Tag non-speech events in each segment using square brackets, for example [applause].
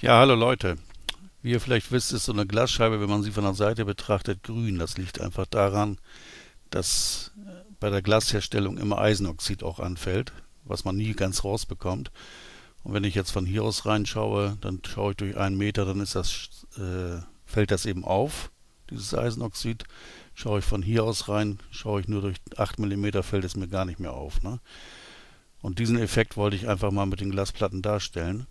Ja, hallo Leute. Wie ihr vielleicht wisst, ist so eine Glasscheibe, wenn man sie von der Seite betrachtet, grün. Das liegt einfach daran, dass äh, bei der Glasherstellung immer Eisenoxid auch anfällt, was man nie ganz rausbekommt. Und wenn ich jetzt von hier aus reinschaue, dann schaue ich durch einen Meter, dann ist das, äh, fällt das eben auf, dieses Eisenoxid. Schaue ich von hier aus rein, schaue ich nur durch 8 mm, fällt es mir gar nicht mehr auf. Ne? Und diesen Effekt wollte ich einfach mal mit den Glasplatten darstellen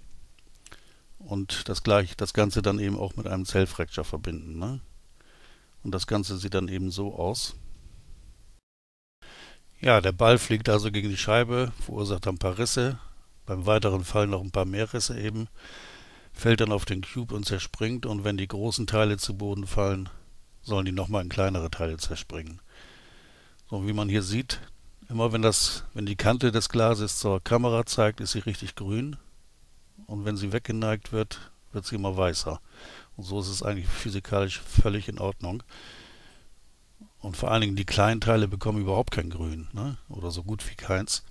und das gleich, das Ganze dann eben auch mit einem Zellfracture verbinden. Ne? Und das Ganze sieht dann eben so aus. Ja, der Ball fliegt also gegen die Scheibe, verursacht ein paar Risse, beim weiteren Fall noch ein paar mehr Risse eben, fällt dann auf den Cube und zerspringt und wenn die großen Teile zu Boden fallen, sollen die nochmal in kleinere Teile zerspringen. So wie man hier sieht, immer wenn das, wenn die Kante des Glases zur Kamera zeigt, ist sie richtig grün und wenn sie weggeneigt wird, wird sie immer weißer. Und so ist es eigentlich physikalisch völlig in Ordnung. Und vor allen Dingen die kleinen Teile bekommen überhaupt kein Grün, ne? oder so gut wie keins.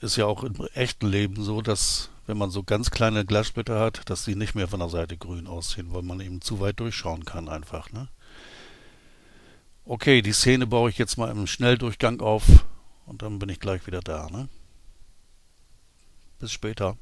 Ist ja auch im echten Leben so, dass wenn man so ganz kleine Glassplitter hat, dass sie nicht mehr von der Seite grün aussehen, weil man eben zu weit durchschauen kann einfach. Ne? Okay, die Szene baue ich jetzt mal im Schnelldurchgang auf und dann bin ich gleich wieder da. Ne? Bis später.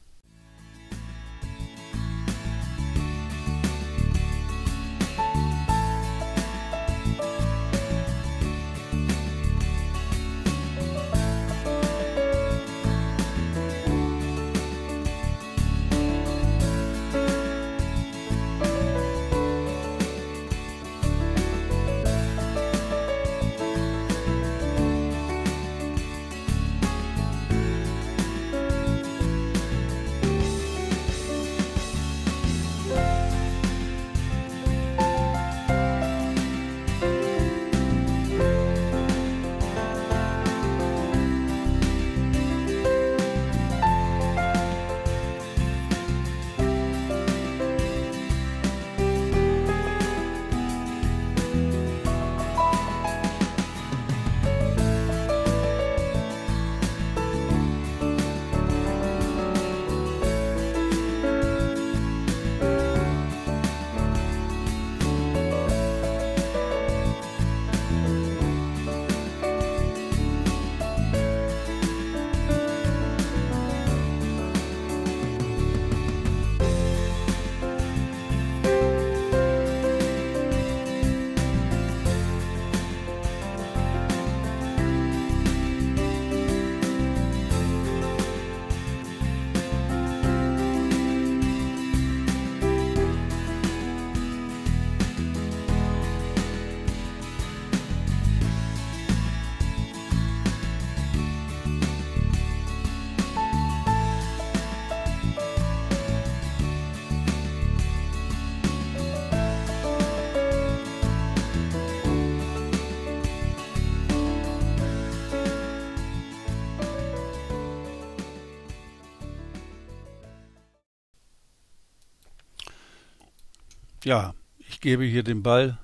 Ja, ich gebe hier dem Ball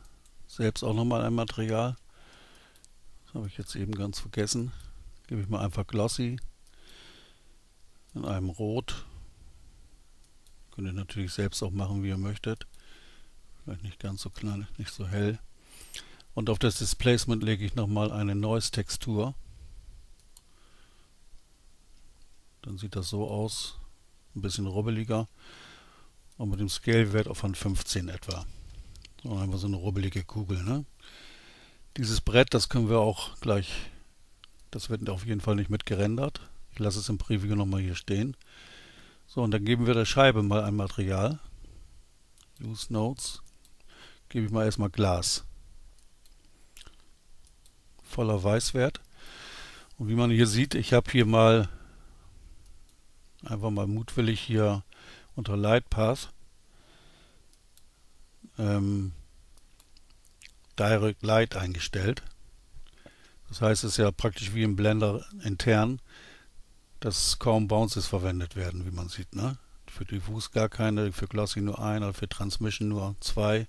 selbst auch nochmal ein Material. Das habe ich jetzt eben ganz vergessen. Gebe ich mal einfach Glossy in einem Rot. Könnt ihr natürlich selbst auch machen, wie ihr möchtet. Vielleicht nicht ganz so klein, nicht so hell. Und auf das Displacement lege ich nochmal eine Noise-Textur. Dann sieht das so aus. Ein bisschen rubbeliger und mit dem Scale-Wert auch von 15 etwa. So einfach so eine rubbelige Kugel. Ne? Dieses Brett, das können wir auch gleich, das wird auf jeden Fall nicht mit gerendert. Ich lasse es im Preview nochmal hier stehen. So, und dann geben wir der Scheibe mal ein Material. Use Notes. Gebe ich mal erstmal Glas. Voller Weißwert. Und wie man hier sieht, ich habe hier mal einfach mal mutwillig hier unter Light Path ähm, Direct Light eingestellt. Das heißt, es ist ja praktisch wie im Blender intern, dass kaum Bounces verwendet werden, wie man sieht. Ne? Für Diffus gar keine, für Glossy nur ein, oder für Transmission nur zwei.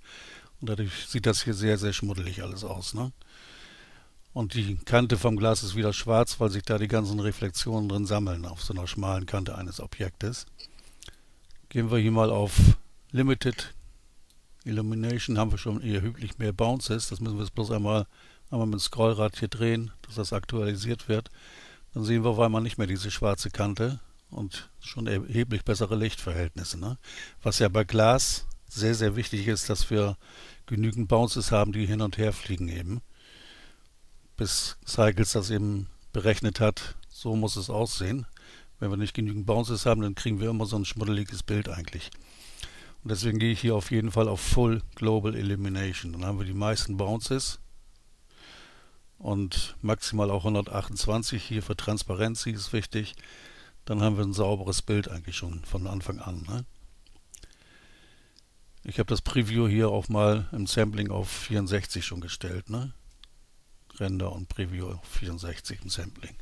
Und dadurch sieht das hier sehr, sehr schmuddelig alles aus. Ne? Und die Kante vom Glas ist wieder schwarz, weil sich da die ganzen Reflexionen drin sammeln auf so einer schmalen Kante eines Objektes. Gehen wir hier mal auf Limited Illumination, haben wir schon erheblich mehr Bounces. Das müssen wir jetzt bloß einmal, einmal mit dem Scrollrad hier drehen, dass das aktualisiert wird. Dann sehen wir, weil man nicht mehr diese schwarze Kante und schon erheblich bessere Lichtverhältnisse. Ne? Was ja bei Glas sehr, sehr wichtig ist, dass wir genügend Bounces haben, die hin und her fliegen eben. Bis Cycles das eben berechnet hat, so muss es aussehen. Wenn wir nicht genügend Bounces haben, dann kriegen wir immer so ein schmuddeliges Bild eigentlich. Und deswegen gehe ich hier auf jeden Fall auf Full Global Elimination. Dann haben wir die meisten Bounces und maximal auch 128 hier für Transparenz ist wichtig. Dann haben wir ein sauberes Bild eigentlich schon von Anfang an. Ne? Ich habe das Preview hier auch mal im Sampling auf 64 schon gestellt. Ne? Render und Preview auf 64 im Sampling.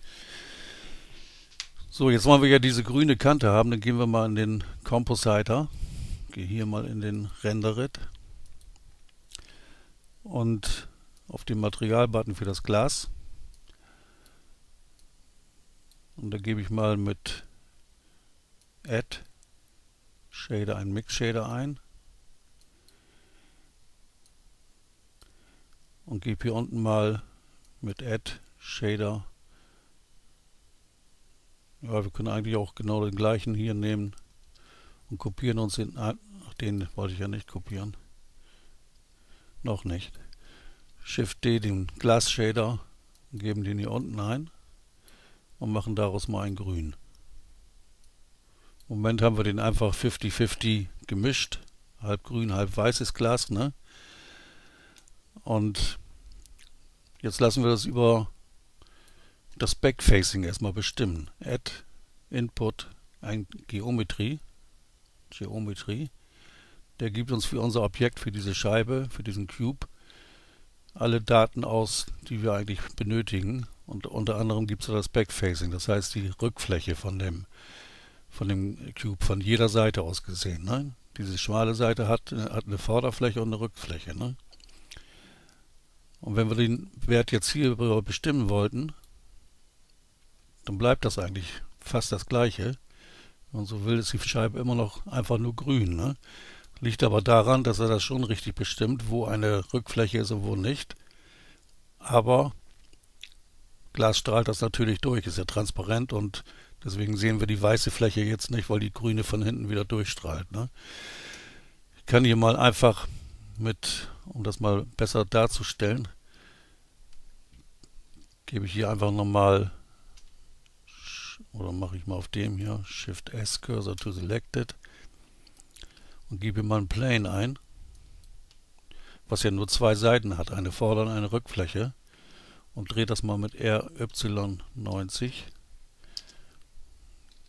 So, jetzt wollen wir ja diese grüne Kante haben. Dann gehen wir mal in den Compositor. Gehe hier mal in den Renderit. Und auf den Materialbutton für das Glas. Und da gebe ich mal mit Add Shader einen Mix Shader ein. Und gebe hier unten mal mit Add Shader. Ja, wir können eigentlich auch genau den gleichen hier nehmen und kopieren uns den. Ach, den wollte ich ja nicht kopieren. Noch nicht. Shift D den Glass Shader, geben den hier unten ein und machen daraus mal ein Grün. Im Moment haben wir den einfach 50-50 gemischt. Halb grün, halb weißes Glas. Ne? Und jetzt lassen wir das über das Backfacing erstmal bestimmen. Add Input ein Geometrie. Geometrie. Der gibt uns für unser Objekt, für diese Scheibe, für diesen Cube, alle Daten aus, die wir eigentlich benötigen. Und unter anderem gibt es das Backfacing, das heißt die Rückfläche von dem, von dem Cube von jeder Seite aus gesehen. Ne? Diese schmale Seite hat, hat eine Vorderfläche und eine Rückfläche. Ne? Und wenn wir den Wert jetzt hier bestimmen wollten, dann bleibt das eigentlich fast das gleiche. Und so will ist die Scheibe immer noch einfach nur grün. Ne? Liegt aber daran, dass er das schon richtig bestimmt, wo eine Rückfläche ist und wo nicht. Aber Glas strahlt das natürlich durch, ist ja transparent und deswegen sehen wir die weiße Fläche jetzt nicht, weil die grüne von hinten wieder durchstrahlt. Ne? Ich kann hier mal einfach mit, um das mal besser darzustellen, gebe ich hier einfach nochmal, oder mache ich mal auf dem hier, Shift S, Cursor to Selected, und gebe mal ein Plane ein, was ja nur zwei Seiten hat, eine Vorder- und eine Rückfläche und drehe das mal mit RY90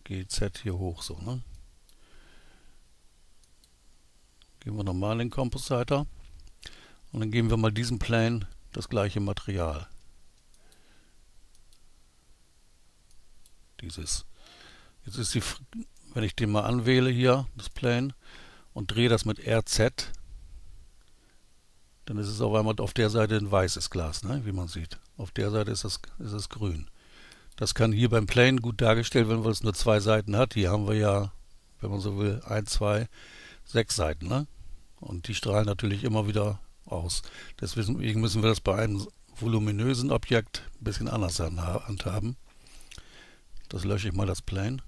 GZ hier hoch so. Ne? Gehen wir nochmal in den Compositor und dann geben wir mal diesem Plane das gleiche Material. Dieses. Jetzt ist die, wenn ich den mal anwähle hier, das Plane, und drehe das mit RZ, dann ist es auf einmal auf der Seite ein weißes Glas, ne? wie man sieht. Auf der Seite ist es, ist es grün. Das kann hier beim Plane gut dargestellt werden, weil es nur zwei Seiten hat. Hier haben wir ja, wenn man so will, ein, zwei, sechs Seiten. Ne? Und die strahlen natürlich immer wieder aus. Deswegen müssen wir das bei einem voluminösen Objekt ein bisschen anders handhaben. Das lösche ich mal das Plane.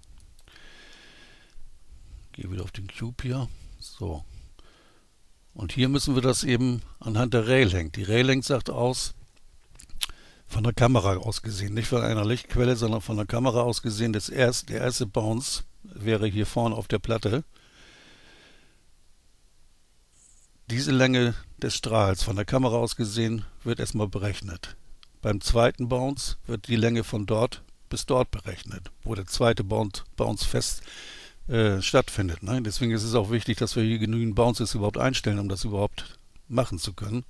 Gehe wieder auf den Cube hier. So. Und hier müssen wir das eben anhand der Rail-Length. Die Rail-Length sagt aus, von der Kamera aus gesehen, nicht von einer Lichtquelle, sondern von der Kamera aus gesehen, das erste, der erste Bounce wäre hier vorne auf der Platte. Diese Länge des Strahls von der Kamera aus gesehen wird erstmal berechnet. Beim zweiten Bounce wird die Länge von dort bis dort berechnet, wo der zweite Bounce, fest äh, stattfindet. Ne? Deswegen ist es auch wichtig, dass wir hier genügend Bounces überhaupt einstellen, um das überhaupt machen zu können.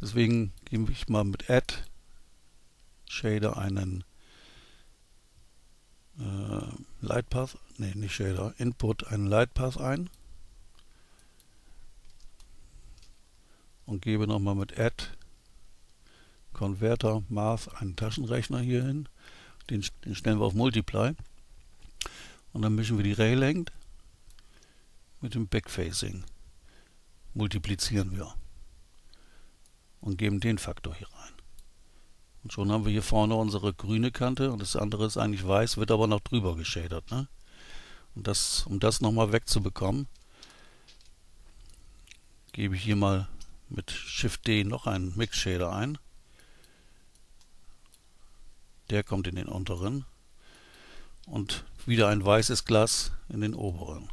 Deswegen gebe ich mal mit Add Shader einen äh, Lightpath, nee, nicht Shader, Input einen Lightpath ein und gebe nochmal mit Add Converter Math einen Taschenrechner hier hin. Den, den stellen wir auf Multiply. Und dann mischen wir die Rail Length mit dem Backfacing multiplizieren wir und geben den Faktor hier rein. Und schon haben wir hier vorne unsere grüne Kante und das andere ist eigentlich weiß, wird aber noch drüber geschadert. Ne? Und das, um das nochmal wegzubekommen, gebe ich hier mal mit Shift D noch einen Mix Shader ein. Der kommt in den unteren und wieder ein weißes Glas in den oberen.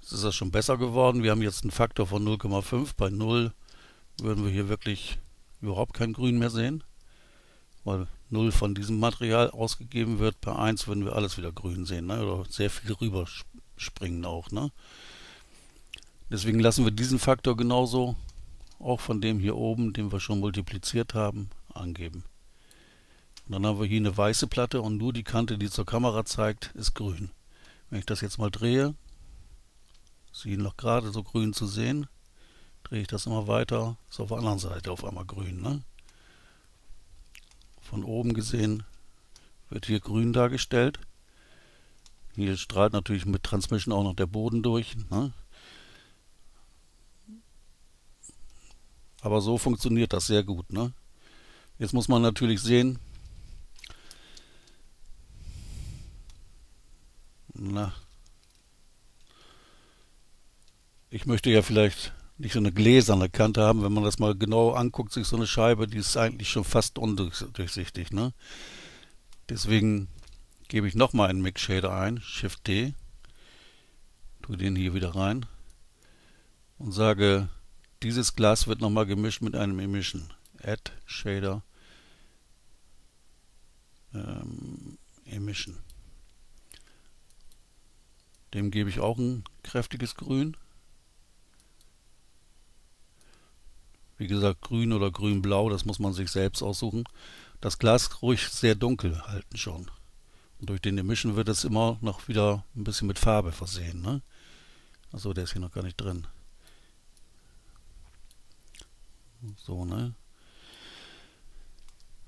Jetzt ist das schon besser geworden. Wir haben jetzt einen Faktor von 0,5. Bei 0 würden wir hier wirklich überhaupt kein Grün mehr sehen, weil 0 von diesem Material ausgegeben wird. Bei 1 würden wir alles wieder grün sehen, ne? oder sehr viel rüberspringen auch. Ne? Deswegen lassen wir diesen Faktor genauso auch von dem hier oben, den wir schon multipliziert haben, angeben. Und dann haben wir hier eine weiße Platte und nur die Kante, die zur Kamera zeigt, ist grün. Wenn ich das jetzt mal drehe, Sie noch gerade so grün zu sehen. Drehe ich das immer weiter, ist auf der anderen Seite auf einmal grün. Ne? Von oben gesehen wird hier grün dargestellt. Hier strahlt natürlich mit Transmission auch noch der Boden durch. Ne? Aber so funktioniert das sehr gut. Ne? Jetzt muss man natürlich sehen, na, ich möchte ja vielleicht nicht so eine gläserne Kante haben, wenn man das mal genau anguckt, sich so eine Scheibe, die ist eigentlich schon fast undurchsichtig. Ne? Deswegen gebe ich nochmal einen Mix Shader ein, Shift D, tue den hier wieder rein und sage, dieses Glas wird nochmal gemischt mit einem Emission. Add Shader ähm, Emission. Dem gebe ich auch ein kräftiges Grün. Wie gesagt, grün oder grün-blau, das muss man sich selbst aussuchen. Das Glas ruhig sehr dunkel halten schon. Und durch den Emission wird es immer noch wieder ein bisschen mit Farbe versehen. Ne? Achso, der ist hier noch gar nicht drin. So, ne?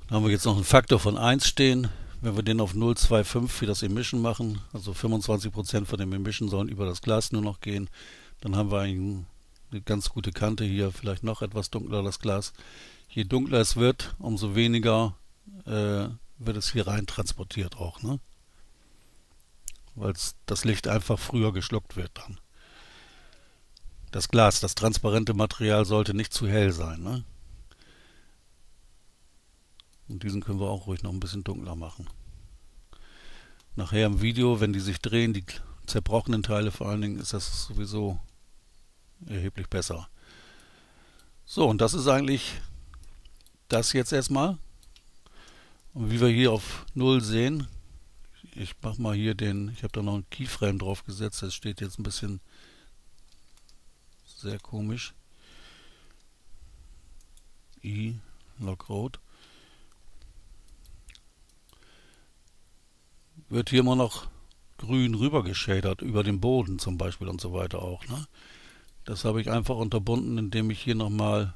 Dann haben wir jetzt noch einen Faktor von 1 stehen. Wenn wir den auf 0,25 für das Emission machen, also 25% von dem Emission sollen über das Glas nur noch gehen, dann haben wir eine ganz gute Kante hier, vielleicht noch etwas dunkler das Glas. Je dunkler es wird, umso weniger äh, wird es hier rein transportiert auch, ne? Weil das Licht einfach früher geschluckt wird dann. Das Glas, das transparente Material sollte nicht zu hell sein, ne? Und diesen können wir auch ruhig noch ein bisschen dunkler machen. Nachher im Video, wenn die sich drehen, die zerbrochenen Teile vor allen Dingen, ist das sowieso erheblich besser. So, und das ist eigentlich das jetzt erstmal. Und wie wir hier auf 0 sehen, ich mache mal hier den, ich habe da noch einen Keyframe drauf gesetzt, das steht jetzt ein bisschen sehr komisch. I, Lockroad. Wird hier immer noch grün rüber geschadert, über den Boden zum Beispiel und so weiter auch. Ne? Das habe ich einfach unterbunden, indem ich hier nochmal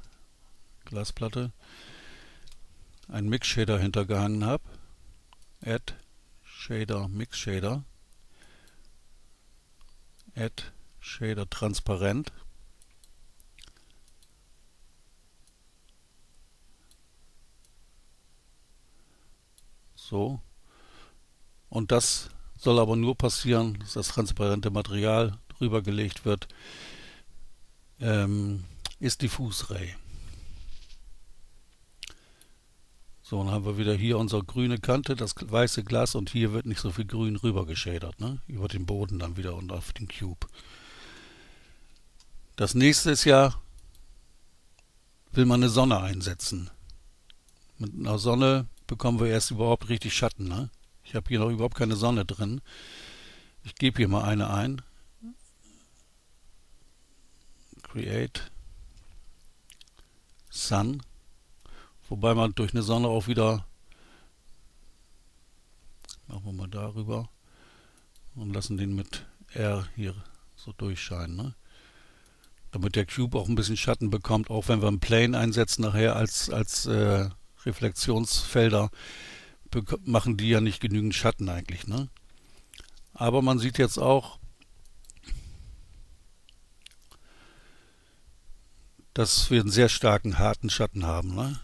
Glasplatte einen Mix Shader hintergehangen habe. Add Shader Mix Shader. Add Shader transparent. So. Und das soll aber nur passieren, dass das transparente Material drüber gelegt wird, ähm, ist Diffusray. So, dann haben wir wieder hier unsere grüne Kante, das weiße Glas und hier wird nicht so viel grün rüber geschadert, ne? über den Boden dann wieder und auf den Cube. Das nächste ist ja, will man eine Sonne einsetzen. Mit einer Sonne bekommen wir erst überhaupt richtig Schatten. Ne? Ich habe hier noch überhaupt keine Sonne drin. Ich gebe hier mal eine ein. Create Sun, wobei man durch eine Sonne auch wieder, machen wir mal darüber und lassen den mit R hier so durchscheinen, ne? damit der Cube auch ein bisschen Schatten bekommt, auch wenn wir einen Plane einsetzen nachher als, als äh, Reflexionsfelder, machen die ja nicht genügend Schatten eigentlich, ne? Aber man sieht jetzt auch, dass wir einen sehr starken, harten Schatten haben, ne?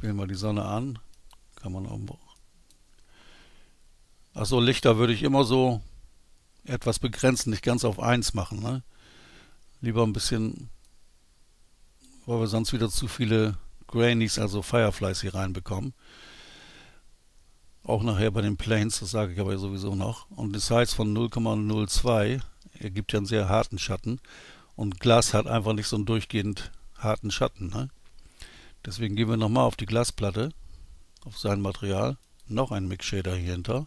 Wählen wir die Sonne an, kann man auch... Achso, Lichter würde ich immer so etwas begrenzen, nicht ganz auf 1 machen, ne? Lieber ein bisschen, weil wir sonst wieder zu viele Grainies, also Fireflies hier reinbekommen. Auch nachher bei den Planes, das sage ich aber sowieso noch. Und das heißt von 0,02 ergibt ja einen sehr harten Schatten. Und Glas hat einfach nicht so einen durchgehend harten Schatten. Ne? Deswegen gehen wir nochmal auf die Glasplatte, auf sein Material, noch ein Mix Shader hier hinter.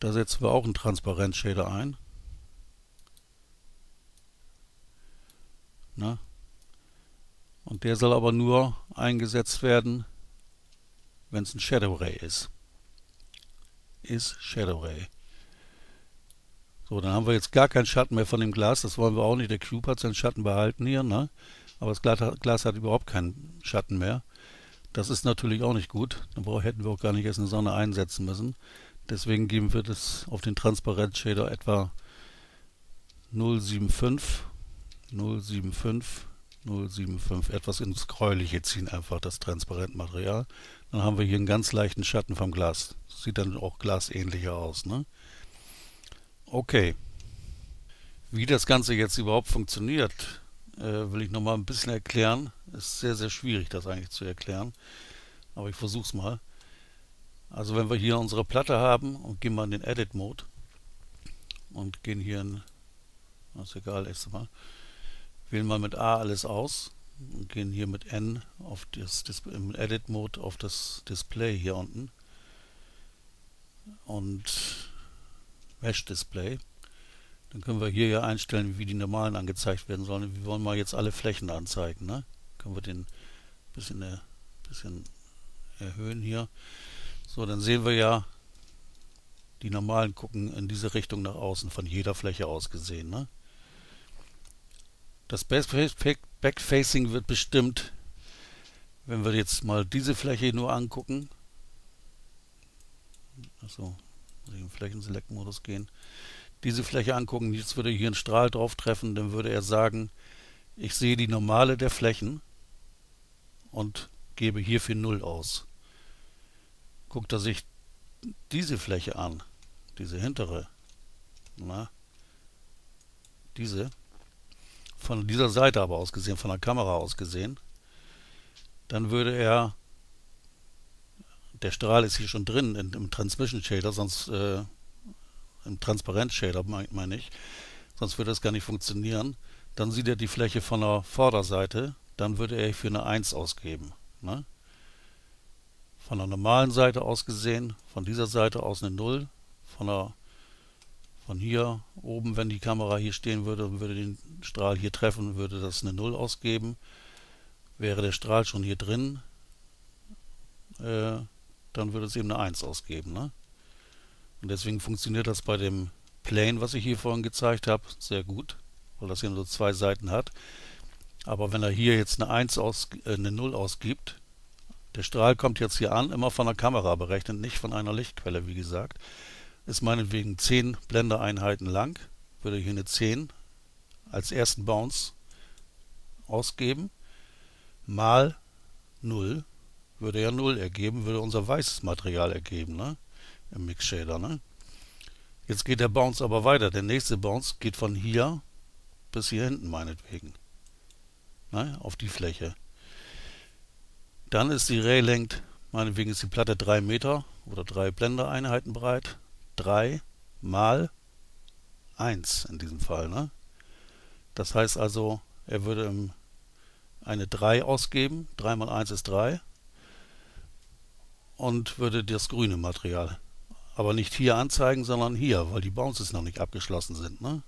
Da setzen wir auch einen Transparent Shader ein. Na? Und der soll aber nur eingesetzt werden, wenn es ein Shadow Ray ist. Ist Shadow Ray. So, dann haben wir jetzt gar keinen Schatten mehr von dem Glas. Das wollen wir auch nicht. Der Cube hat seinen Schatten behalten hier, ne? Aber das Glas hat überhaupt keinen Schatten mehr. Das ist natürlich auch nicht gut. Dann hätten wir auch gar nicht erst eine Sonne einsetzen müssen. Deswegen geben wir das auf den Transparent Shader etwa 075, 075, 075, etwas ins Gräuliche ziehen einfach das Transparentmaterial. Dann haben wir hier einen ganz leichten Schatten vom Glas. Sieht dann auch glasähnlicher aus. Ne? Okay. Wie das Ganze jetzt überhaupt funktioniert, äh, will ich nochmal ein bisschen erklären. Ist sehr, sehr schwierig, das eigentlich zu erklären. Aber ich versuche es mal. Also wenn wir hier unsere Platte haben und gehen mal in den Edit-Mode und gehen hier in, ist egal, erstmal, wählen mal mit A alles aus und gehen hier mit N auf das, das im Edit-Mode auf das Display hier unten und Mesh Display. Dann können wir hier ja einstellen, wie die normalen angezeigt werden sollen. Wir wollen mal jetzt alle Flächen anzeigen. Ne? Können wir den bisschen, äh, bisschen erhöhen hier. So, dann sehen wir ja, die normalen gucken in diese Richtung nach außen, von jeder Fläche aus gesehen. Ne? Das Backfacing wird bestimmt, wenn wir jetzt mal diese Fläche nur angucken. Achso, muss ich im Flächenselect-Modus gehen. Diese Fläche angucken, jetzt würde hier ein Strahl drauf treffen, dann würde er sagen, ich sehe die normale der Flächen und gebe hierfür 0 aus guckt er sich diese Fläche an, diese hintere, na, diese, von dieser Seite aber aus gesehen, von der Kamera aus gesehen, dann würde er, der Strahl ist hier schon drin in, im Transmission Shader, sonst äh, im Transparent Shader meine mein ich, sonst würde das gar nicht funktionieren. Dann sieht er die Fläche von der Vorderseite, dann würde er für eine 1 ausgeben. Ne? von der normalen Seite aus gesehen, von dieser Seite aus eine 0, von, der, von hier oben, wenn die Kamera hier stehen würde würde den Strahl hier treffen, würde das eine 0 ausgeben. Wäre der Strahl schon hier drin, äh, dann würde es eben eine 1 ausgeben. Ne? Und deswegen funktioniert das bei dem Plane, was ich hier vorhin gezeigt habe, sehr gut, weil das hier nur zwei Seiten hat. Aber wenn er hier jetzt eine 1 aus, äh, eine 0 ausgibt, der Strahl kommt jetzt hier an, immer von der Kamera berechnet, nicht von einer Lichtquelle, wie gesagt. Ist meinetwegen 10 Blendereinheiten lang. Würde hier eine 10 als ersten Bounce ausgeben. Mal 0 würde ja 0 ergeben, würde unser weißes Material ergeben, ne? Im Mix Shader, ne? Jetzt geht der Bounce aber weiter. Der nächste Bounce geht von hier bis hier hinten, meinetwegen. Ne? Auf die Fläche. Dann ist die Ray-Length, meinetwegen ist die Platte 3 Meter oder 3 Blendereinheiten breit. 3 mal 1 in diesem Fall. Ne? Das heißt also, er würde eine 3 ausgeben. 3 mal 1 ist 3. Und würde das grüne Material aber nicht hier anzeigen, sondern hier, weil die Bounces noch nicht abgeschlossen sind. Ne?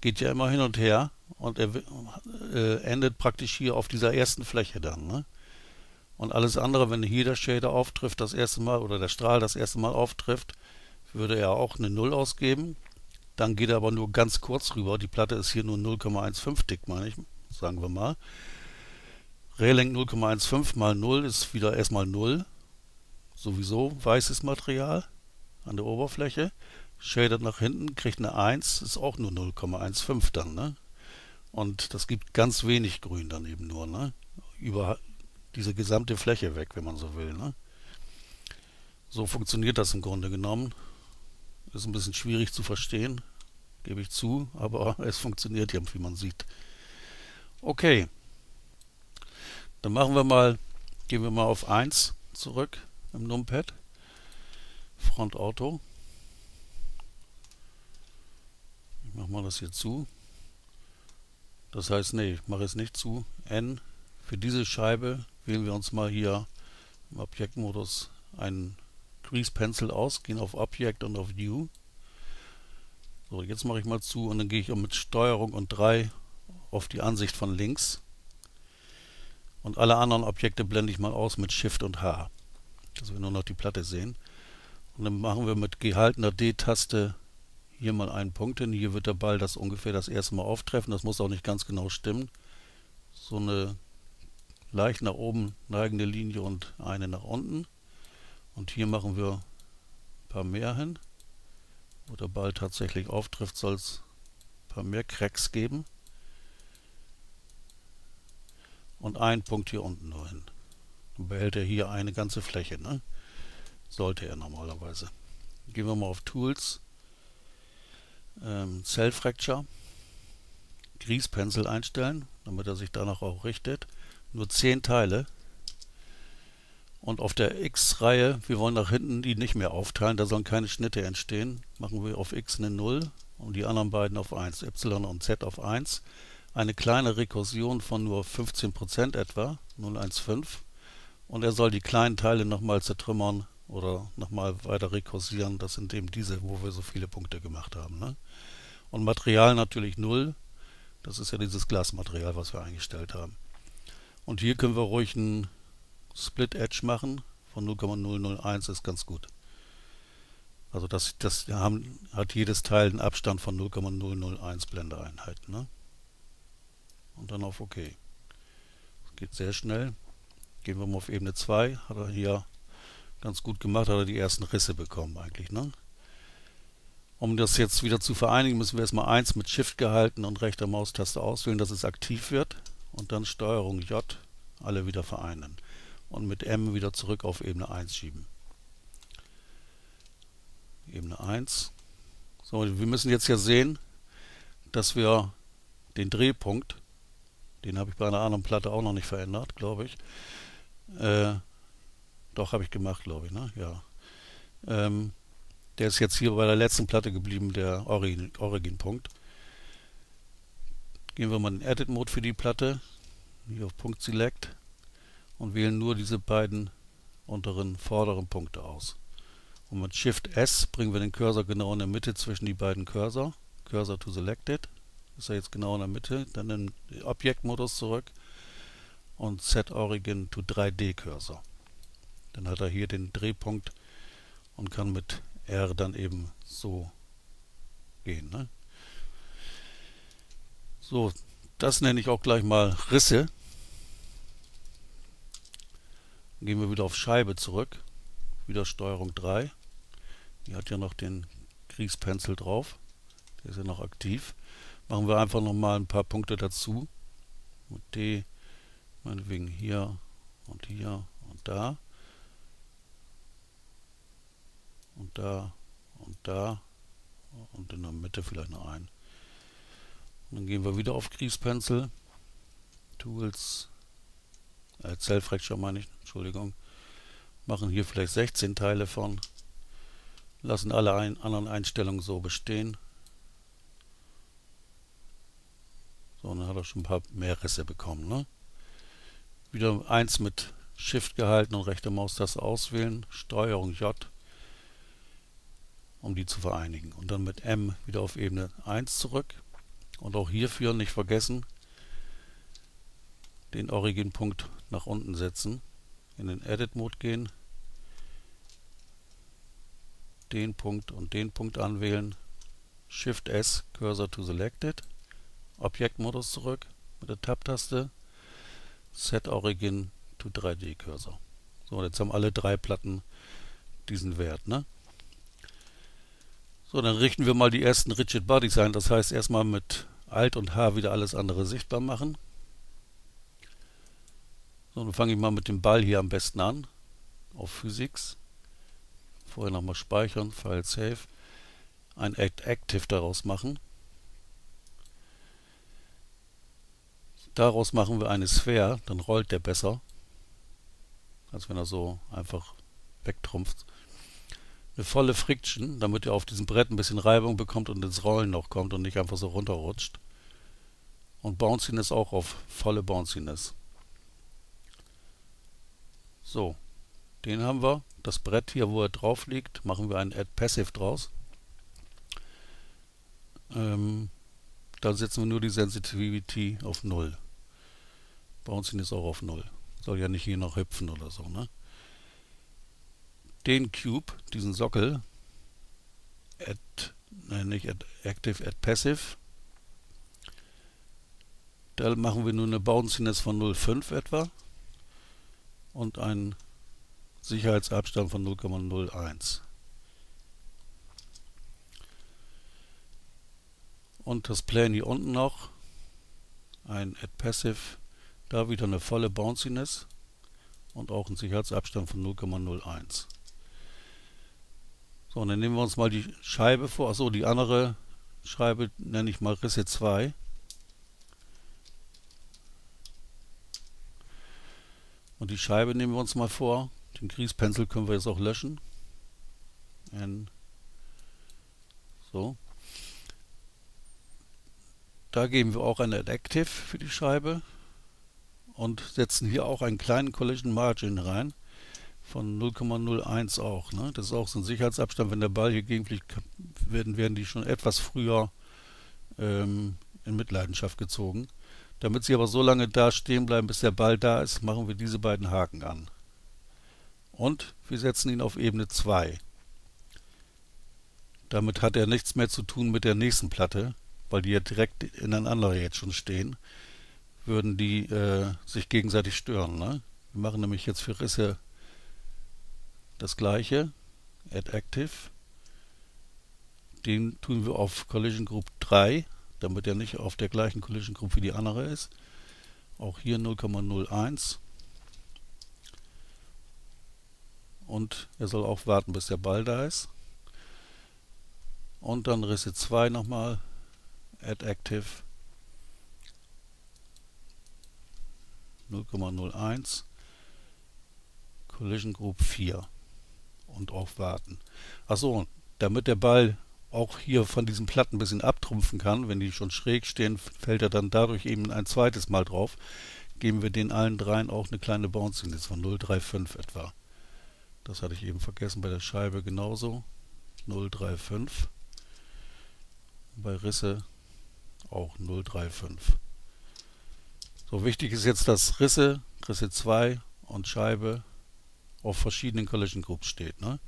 Geht ja immer hin und her und er äh, endet praktisch hier auf dieser ersten Fläche dann. Ne? Und alles andere, wenn hier der Shader auftrifft das erste Mal oder der Strahl das erste Mal auftrifft, würde er auch eine 0 ausgeben. Dann geht er aber nur ganz kurz rüber. Die Platte ist hier nur 0,15 dick, meine ich, sagen wir mal. Rehleng 0,15 mal 0 ist wieder erstmal 0. Sowieso weißes Material an der Oberfläche. shadet nach hinten, kriegt eine 1, ist auch nur 0,15 dann, ne? Und das gibt ganz wenig Grün dann eben nur, ne? Über diese gesamte Fläche weg, wenn man so will, ne? So funktioniert das im Grunde genommen. Ist ein bisschen schwierig zu verstehen, gebe ich zu, aber [laughs] es funktioniert ja, wie man sieht. Okay. Dann machen wir mal, gehen wir mal auf 1 zurück im Numpad. Front Auto. Ich mache mal das hier zu. Das heißt, nee, ich mache es nicht zu. N. Für diese Scheibe wählen wir uns mal hier im Objektmodus einen Grease Pencil aus, gehen auf Object und auf View. So, jetzt mache ich mal zu und dann gehe ich mit Steuerung und 3 auf die Ansicht von links. Und alle anderen Objekte blende ich mal aus mit Shift und H, dass wir nur noch die Platte sehen. Und dann machen wir mit gehaltener D-Taste hier mal einen Punkt hin. Hier wird der Ball das ungefähr das erste Mal auftreffen. Das muss auch nicht ganz genau stimmen. So eine leicht nach oben neigende Linie und eine nach unten. Und hier machen wir ein paar mehr hin. Wo der Ball tatsächlich auftrifft, soll es ein paar mehr Cracks geben. Und einen Punkt hier unten nur hin. Dann behält er hier eine ganze Fläche. Ne? Sollte er normalerweise. Gehen wir mal auf Tools. Ähm, Cell Fracture. Grease Pencil einstellen, damit er sich danach auch richtet. Nur 10 Teile. Und auf der X-Reihe, wir wollen nach hinten die nicht mehr aufteilen, da sollen keine Schnitte entstehen. Machen wir auf X eine 0 und die anderen beiden auf 1, Y und Z auf 1. Eine kleine Rekursion von nur 15% etwa, 015. Und er soll die kleinen Teile nochmal zertrümmern oder nochmal weiter rekursieren. Das sind eben diese, wo wir so viele Punkte gemacht haben. Ne? Und Material natürlich 0. Das ist ja dieses Glasmaterial, was wir eingestellt haben. Und hier können wir ruhig ein Split Edge machen von 0,001 ist ganz gut. Also das, das haben, hat jedes Teil einen Abstand von 0,001 Blendereinheiten. Ne? Und dann auf OK. Das geht sehr schnell. Gehen wir mal auf Ebene 2. Hat er hier ganz gut gemacht, hat er die ersten Risse bekommen eigentlich. Ne? Um das jetzt wieder zu vereinigen, müssen wir erstmal 1 mit Shift gehalten und rechter Maustaste auswählen, dass es aktiv wird. Und dann Steuerung J, alle wieder vereinen und mit M wieder zurück auf Ebene 1 schieben. Ebene 1. So, wir müssen jetzt ja sehen, dass wir den Drehpunkt, den habe ich bei einer anderen Platte auch noch nicht verändert, glaube ich. Äh, doch, habe ich gemacht, glaube ich, ne? Ja. Ähm, der ist jetzt hier bei der letzten Platte geblieben, der Origin-Punkt. Gehen wir mal in Edit-Mode für die Platte. Hier auf Punkt Select und wählen nur diese beiden unteren vorderen Punkte aus. Und mit Shift S bringen wir den Cursor genau in der Mitte zwischen die beiden Cursor. Cursor to Selected. Ist er jetzt genau in der Mitte. Dann in den Objektmodus zurück und Set Origin to 3D Cursor. Dann hat er hier den Drehpunkt und kann mit R dann eben so gehen. Ne? So, das nenne ich auch gleich mal Risse. Dann gehen wir wieder auf Scheibe zurück. Wieder Steuerung 3. Die hat ja noch den Kriegspencil drauf. Der ist ja noch aktiv. Machen wir einfach nochmal ein paar Punkte dazu. Mit D, meinetwegen hier und hier und da. Und da und da. Und in der Mitte vielleicht noch ein. Dann gehen wir wieder auf Kriegspencil. Tools, äh, Zellfracture meine ich, Entschuldigung, machen hier vielleicht 16 Teile von, lassen alle ein, anderen Einstellungen so bestehen. So, dann hat er schon ein paar mehr Risse bekommen. Ne? Wieder 1 mit Shift gehalten und rechte Maustaste auswählen, Steuerung J, um die zu vereinigen. Und dann mit M wieder auf Ebene 1 zurück. Und auch hierfür nicht vergessen, den Origin-Punkt nach unten setzen, in den Edit-Mode gehen, den Punkt und den Punkt anwählen, Shift S, Cursor to Selected, Objektmodus zurück mit der Tab-Taste, Set Origin to 3D Cursor. So, jetzt haben alle drei Platten diesen Wert. Ne? So, dann richten wir mal die ersten Rigid Bodies ein. Das heißt, erstmal mit Alt und H wieder alles andere sichtbar machen. So, dann fange ich mal mit dem Ball hier am besten an. Auf Physics. Vorher nochmal speichern, File Save. Ein Act Active daraus machen. Daraus machen wir eine Sphäre, dann rollt der besser. Als wenn er so einfach wegtrumpft eine volle Friction, damit ihr auf diesem Brett ein bisschen Reibung bekommt und ins Rollen noch kommt und nicht einfach so runterrutscht. Und Bounciness auch auf volle Bounciness. So, den haben wir. Das Brett hier, wo er drauf liegt, machen wir ein Add Passive draus. Ähm, da setzen wir nur die Sensitivity auf 0. Bounciness auch auf 0. Soll ja nicht hier noch hüpfen oder so, ne? Den Cube, diesen Sockel, add, nein, nicht add active, add passive. Da machen wir nur eine Bounciness von 0,5 etwa und einen Sicherheitsabstand von 0,01. Und das Plane hier unten noch, ein Add Passive, da wieder eine volle Bounciness und auch einen Sicherheitsabstand von 0,01. So, und dann nehmen wir uns mal die Scheibe vor. Achso, die andere Scheibe nenne ich mal Risse 2. Und die Scheibe nehmen wir uns mal vor. Den Greasepencil können wir jetzt auch löschen. N. So. Da geben wir auch ein Adactive für die Scheibe und setzen hier auch einen kleinen Collision Margin rein von 0,01 auch. Ne? Das ist auch so ein Sicherheitsabstand. Wenn der Ball hier gegenfliegt, werden, werden die schon etwas früher ähm, in Mitleidenschaft gezogen. Damit sie aber so lange da stehen bleiben, bis der Ball da ist, machen wir diese beiden Haken an. Und wir setzen ihn auf Ebene 2. Damit hat er nichts mehr zu tun mit der nächsten Platte, weil die ja direkt ineinander jetzt schon stehen, würden die äh, sich gegenseitig stören. Ne? Wir machen nämlich jetzt für Risse das gleiche, Add Active. Den tun wir auf Collision Group 3, damit er nicht auf der gleichen Collision Group wie die andere ist. Auch hier 0,01. Und er soll auch warten, bis der Ball da ist. Und dann Risse 2 nochmal, Add Active 0,01 Collision Group 4 und auf Warten. Achso, damit der Ball auch hier von diesen Platten ein bisschen abtrumpfen kann, wenn die schon schräg stehen, fällt er dann dadurch eben ein zweites Mal drauf, geben wir den allen dreien auch eine kleine Bounciness von 0,35 etwa. Das hatte ich eben vergessen bei der Scheibe genauso. 0,35. Bei Risse auch 0,35. So wichtig ist jetzt, dass Risse, Risse 2 und Scheibe auf verschiedenen Collision Groups steht. Ne?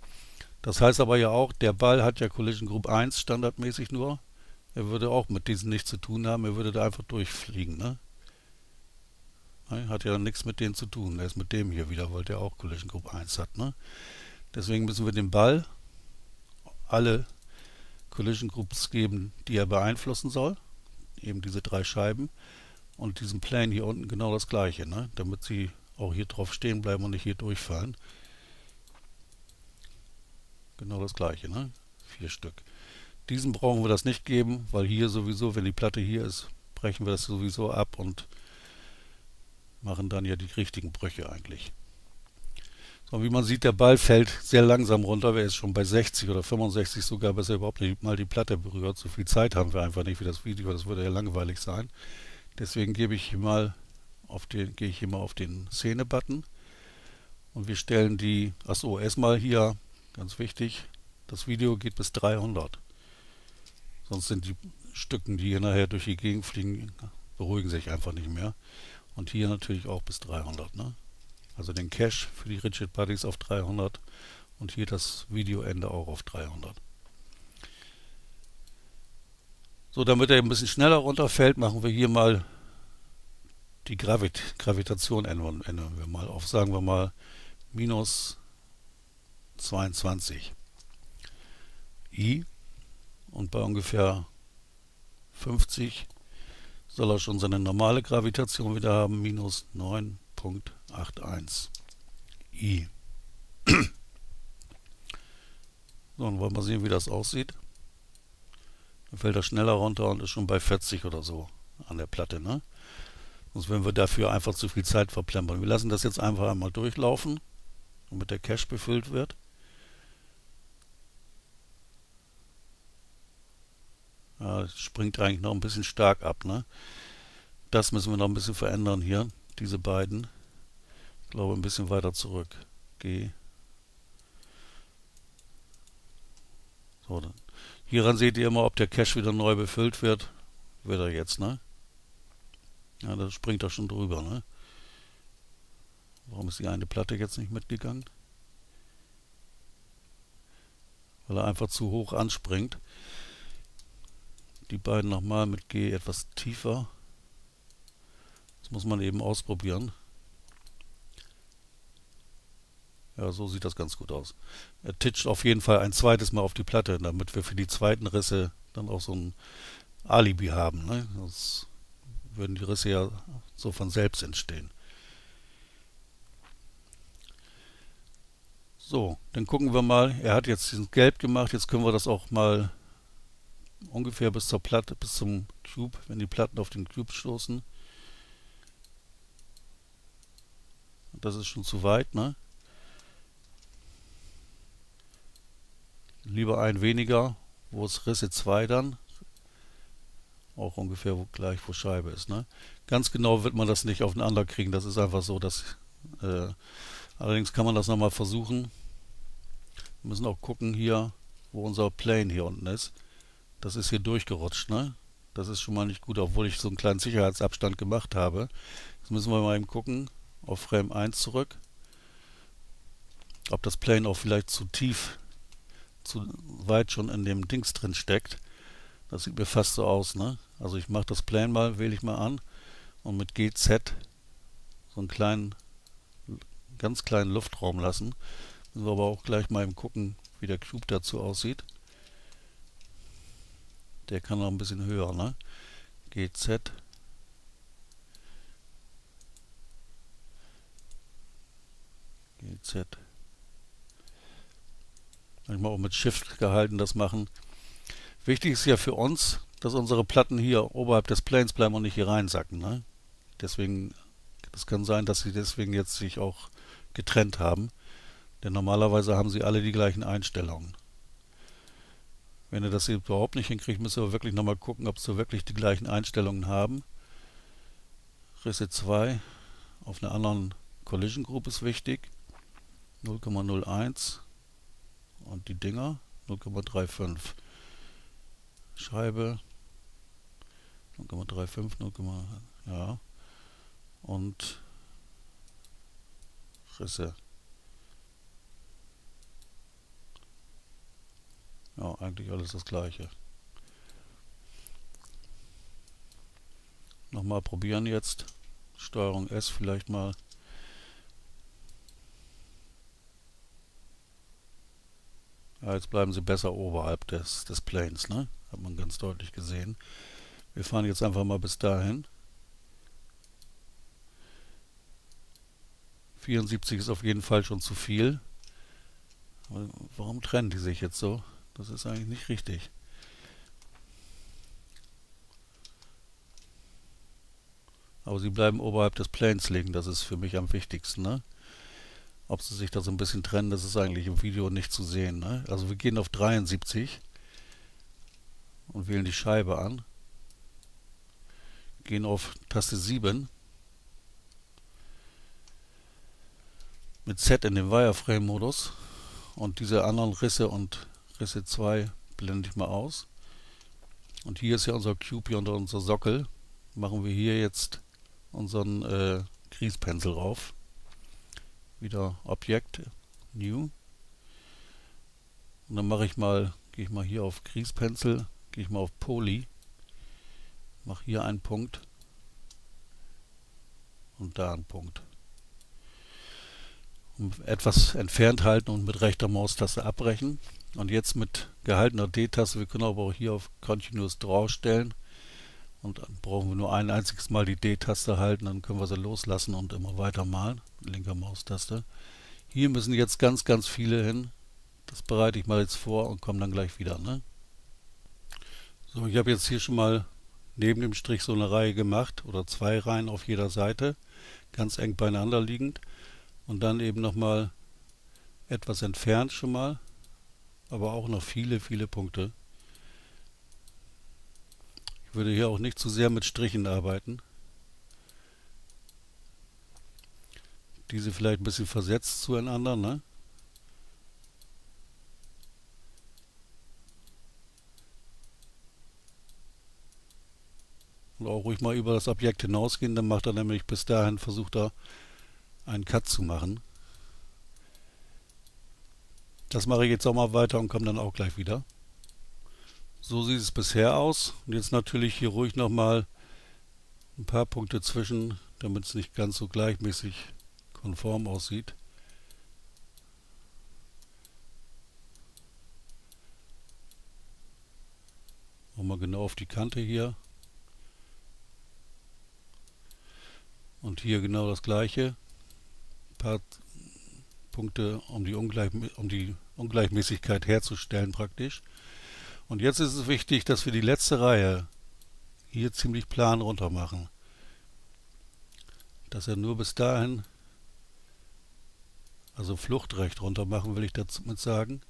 Das heißt aber ja auch, der Ball hat ja Collision Group 1 standardmäßig nur. Er würde auch mit diesen nichts zu tun haben, er würde da einfach durchfliegen. Ne? Hat ja nichts mit denen zu tun. Er ist mit dem hier wieder, weil der auch Collision Group 1 hat. Ne? Deswegen müssen wir dem Ball alle Collision Groups geben, die er beeinflussen soll. Eben diese drei Scheiben. Und diesem Plane hier unten genau das gleiche, ne? damit sie auch hier drauf stehen bleiben und nicht hier durchfallen. Genau das gleiche, ne? Vier Stück. Diesen brauchen wir das nicht geben, weil hier sowieso, wenn die Platte hier ist, brechen wir das sowieso ab und machen dann ja die richtigen Brüche eigentlich. So, wie man sieht, der Ball fällt sehr langsam runter. Wer ist schon bei 60 oder 65 sogar, bis er überhaupt nicht mal die Platte berührt. So viel Zeit haben wir einfach nicht für das Video, das würde ja langweilig sein. Deswegen gebe ich mal auf den, gehe ich mal auf den Szene-Button und wir stellen die, achso, erstmal hier, ganz wichtig, das Video geht bis 300. Sonst sind die Stücken, die hier nachher durch die Gegend fliegen, beruhigen sich einfach nicht mehr. Und hier natürlich auch bis 300. Ne? Also den Cache für die Rigid Buddies auf 300 und hier das Videoende auch auf 300. So, damit er ein bisschen schneller runterfällt, machen wir hier mal die Gravit Gravitation ändern, ändern wir mal auf, sagen wir mal, minus 22 i. und bei ungefähr 50 soll er schon seine normale Gravitation wieder haben, minus 9.81 i. So, dann wollen wir sehen, wie das aussieht. Dann fällt er schneller runter und ist schon bei 40 oder so an der Platte. Ne? Sonst würden wir dafür einfach zu viel Zeit verplempern. Wir lassen das jetzt einfach einmal durchlaufen, damit der Cache befüllt wird. Ja, springt eigentlich noch ein bisschen stark ab. Ne? Das müssen wir noch ein bisschen verändern hier, diese beiden. Ich glaube ein bisschen weiter zurück. G. So, dann. Hieran seht ihr immer, ob der Cache wieder neu befüllt wird. Wird er jetzt, ne? Ja, da springt er schon drüber, ne? Warum ist die eine Platte jetzt nicht mitgegangen? Weil er einfach zu hoch anspringt. Die beiden nochmal mit G etwas tiefer. Das muss man eben ausprobieren. Ja, so sieht das ganz gut aus. Er titscht auf jeden Fall ein zweites Mal auf die Platte, damit wir für die zweiten Risse dann auch so ein Alibi haben. Ne? Sonst würden die Risse ja so von selbst entstehen. So, dann gucken wir mal. Er hat jetzt diesen Gelb gemacht. Jetzt können wir das auch mal ungefähr bis zur Platte, bis zum Cube, wenn die Platten auf den Cube stoßen. Das ist schon zu weit, ne? Lieber ein weniger, wo es Risse 2 dann. Auch ungefähr gleich, wo Scheibe ist, ne? Ganz genau wird man das nicht aufeinander kriegen, das ist einfach so, dass äh, allerdings kann man das nochmal versuchen. Wir müssen auch gucken hier, wo unser Plane hier unten ist. Das ist hier durchgerutscht, ne? Das ist schon mal nicht gut, obwohl ich so einen kleinen Sicherheitsabstand gemacht habe. Jetzt müssen wir mal eben gucken, auf Frame 1 zurück, ob das Plane auch vielleicht zu tief, zu weit schon in dem Dings drin steckt. Das sieht mir fast so aus, ne? Also ich mache das Plane mal, wähle ich mal an und mit GZ so einen kleinen, ganz kleinen Luftraum lassen. Müssen wir aber auch gleich mal gucken, wie der Cube dazu aussieht. Der kann noch ein bisschen höher, ne? GZ. GZ. Manchmal auch mit Shift gehalten das machen. Wichtig ist ja für uns, dass unsere Platten hier oberhalb des Planes bleiben und nicht hier reinsacken. Ne? Deswegen, das kann sein, dass sie deswegen jetzt sich auch getrennt haben. Denn normalerweise haben sie alle die gleichen Einstellungen. Wenn ihr das überhaupt nicht hinkriegt, müsst ihr wirklich nochmal gucken, ob sie wirklich die gleichen Einstellungen haben. Risse 2 auf einer anderen Collision Group ist wichtig. 0,01 und die Dinger 0,35. Scheibe 0,35, 0, ja und Risse Ja, eigentlich alles das gleiche. Nochmal probieren jetzt. Steuerung S vielleicht mal. Ja, jetzt bleiben sie besser oberhalb des, des Planes, ne? Hat man ganz deutlich gesehen. Wir fahren jetzt einfach mal bis dahin. 74 ist auf jeden Fall schon zu viel. Warum trennen die sich jetzt so? Das ist eigentlich nicht richtig. Aber sie bleiben oberhalb des Planes liegen, das ist für mich am wichtigsten. Ne? Ob sie sich da so ein bisschen trennen, das ist eigentlich im Video nicht zu sehen. Ne? Also wir gehen auf 73 und wählen die Scheibe an. Gehen auf Taste 7 mit Z in den Wireframe-Modus und diese anderen Risse und Risse 2 blende ich mal aus. Und hier ist ja unser Cube hier unter unser Sockel. Machen wir hier jetzt unseren äh, Grease Pencil rauf. Wieder Objekt, New. Und dann mache ich mal, gehe ich mal hier auf Pencil, gehe ich mal auf Poly, mache hier einen Punkt und da einen Punkt. Und etwas entfernt halten und mit rechter Maustaste abbrechen Und jetzt mit gehaltener D-Taste, wir können aber auch hier auf Continuous Draw stellen. Und dann brauchen wir nur ein einziges Mal die D-Taste halten, dann können wir sie loslassen und immer weiter malen. Linker Maustaste. Hier müssen jetzt ganz, ganz viele hin. Das bereite ich mal jetzt vor und komme dann gleich wieder. Ne? So, ich habe jetzt hier schon mal neben dem Strich so eine Reihe gemacht oder zwei Reihen auf jeder Seite, ganz eng beieinander liegend und dann eben nochmal etwas entfernt schon mal, aber auch noch viele, viele Punkte. Ich würde hier auch nicht zu sehr mit Strichen arbeiten. Diese vielleicht ein bisschen versetzt zueinander, ne? Und auch ruhig mal über das Objekt hinausgehen, dann macht er nämlich bis dahin, versucht er einen Cut zu machen. Das mache ich jetzt auch mal weiter und komme dann auch gleich wieder. So sieht es bisher aus. Und jetzt natürlich hier ruhig nochmal ein paar Punkte zwischen, damit es nicht ganz so gleichmäßig konform aussieht. Nochmal genau auf die Kante hier. Und hier genau das gleiche. Ein paar Punkte, um die, Ungleich, um die Ungleichmäßigkeit herzustellen praktisch. Und jetzt ist es wichtig, dass wir die letzte Reihe hier ziemlich plan runter machen. Dass er nur bis dahin, also fluchtrecht runter machen, will ich damit sagen.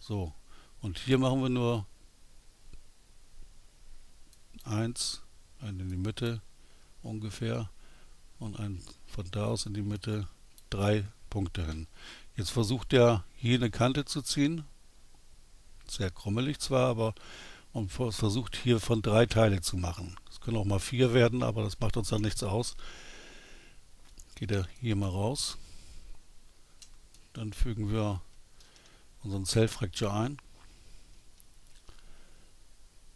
So, und hier machen wir nur eins, einen in die Mitte ungefähr und einen von da aus in die Mitte drei Punkte hin. Jetzt versucht er hier eine Kante zu ziehen. Sehr krummelig zwar, aber und versucht hier von drei Teile zu machen. Es können auch mal vier werden, aber das macht uns dann nichts aus. Geht er hier mal raus. Dann fügen wir unseren Cell Fracture ein.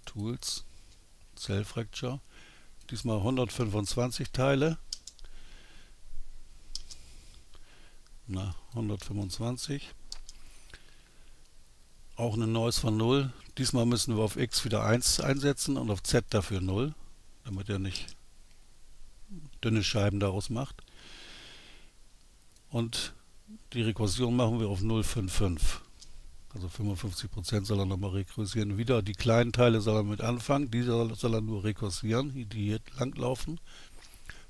Tools, Cell Fracture. Diesmal 125 Teile. Na, 125. Auch eine Noise von 0. Diesmal müssen wir auf X wieder 1 einsetzen und auf Z dafür 0, damit er nicht dünne Scheiben daraus macht. Und die Rekursion machen wir auf 055. Also 55% soll er nochmal rekursieren. Wieder die kleinen Teile soll er mit anfangen. Die soll, soll er nur rekursieren, die hier langlaufen.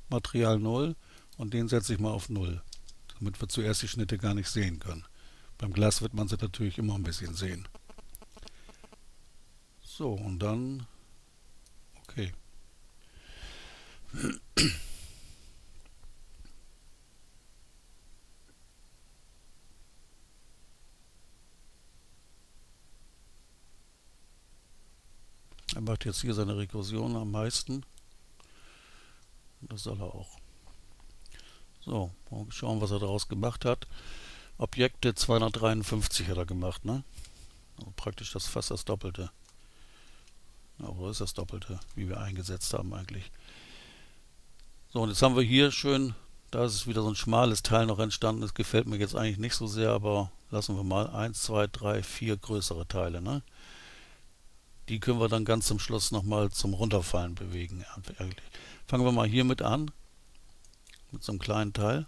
Material 0 und den setze ich mal auf 0 damit wir zuerst die Schnitte gar nicht sehen können. Beim Glas wird man sie natürlich immer ein bisschen sehen. So, und dann... Okay. Macht jetzt hier seine Rekursion am meisten. Das soll er auch. So, mal schauen, was er daraus gemacht hat. Objekte 253 hat er gemacht, ne? Also praktisch das fast das Doppelte. Wo ist das Doppelte, wie wir eingesetzt haben eigentlich. So, und jetzt haben wir hier schön, da ist wieder so ein schmales Teil noch entstanden. Das gefällt mir jetzt eigentlich nicht so sehr, aber lassen wir mal 1, 2, 3, 4 größere Teile, ne? Die können wir dann ganz zum Schluss nochmal zum Runterfallen bewegen. Fangen wir mal hiermit an mit so einem kleinen Teil.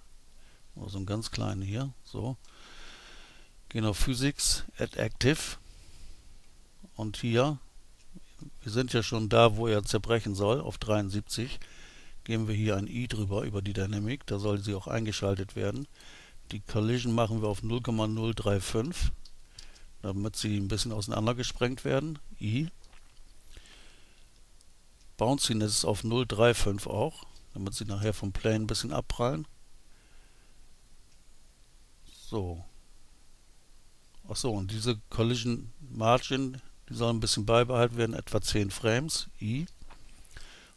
Oder so einem ganz kleinen hier. So. Gehen auf Physics, Add Active. Und hier, wir sind ja schon da, wo er zerbrechen soll, auf 73. Gehen wir hier ein i drüber, über die Dynamik. Da soll sie auch eingeschaltet werden. Die Collision machen wir auf 0,035, damit sie ein bisschen auseinander gesprengt werden. I. Bounciness auf 0,35 auch damit sie nachher vom Plane ein bisschen abprallen. So. Achso, und diese Collision Margin, die soll ein bisschen beibehalten werden, etwa 10 Frames, i.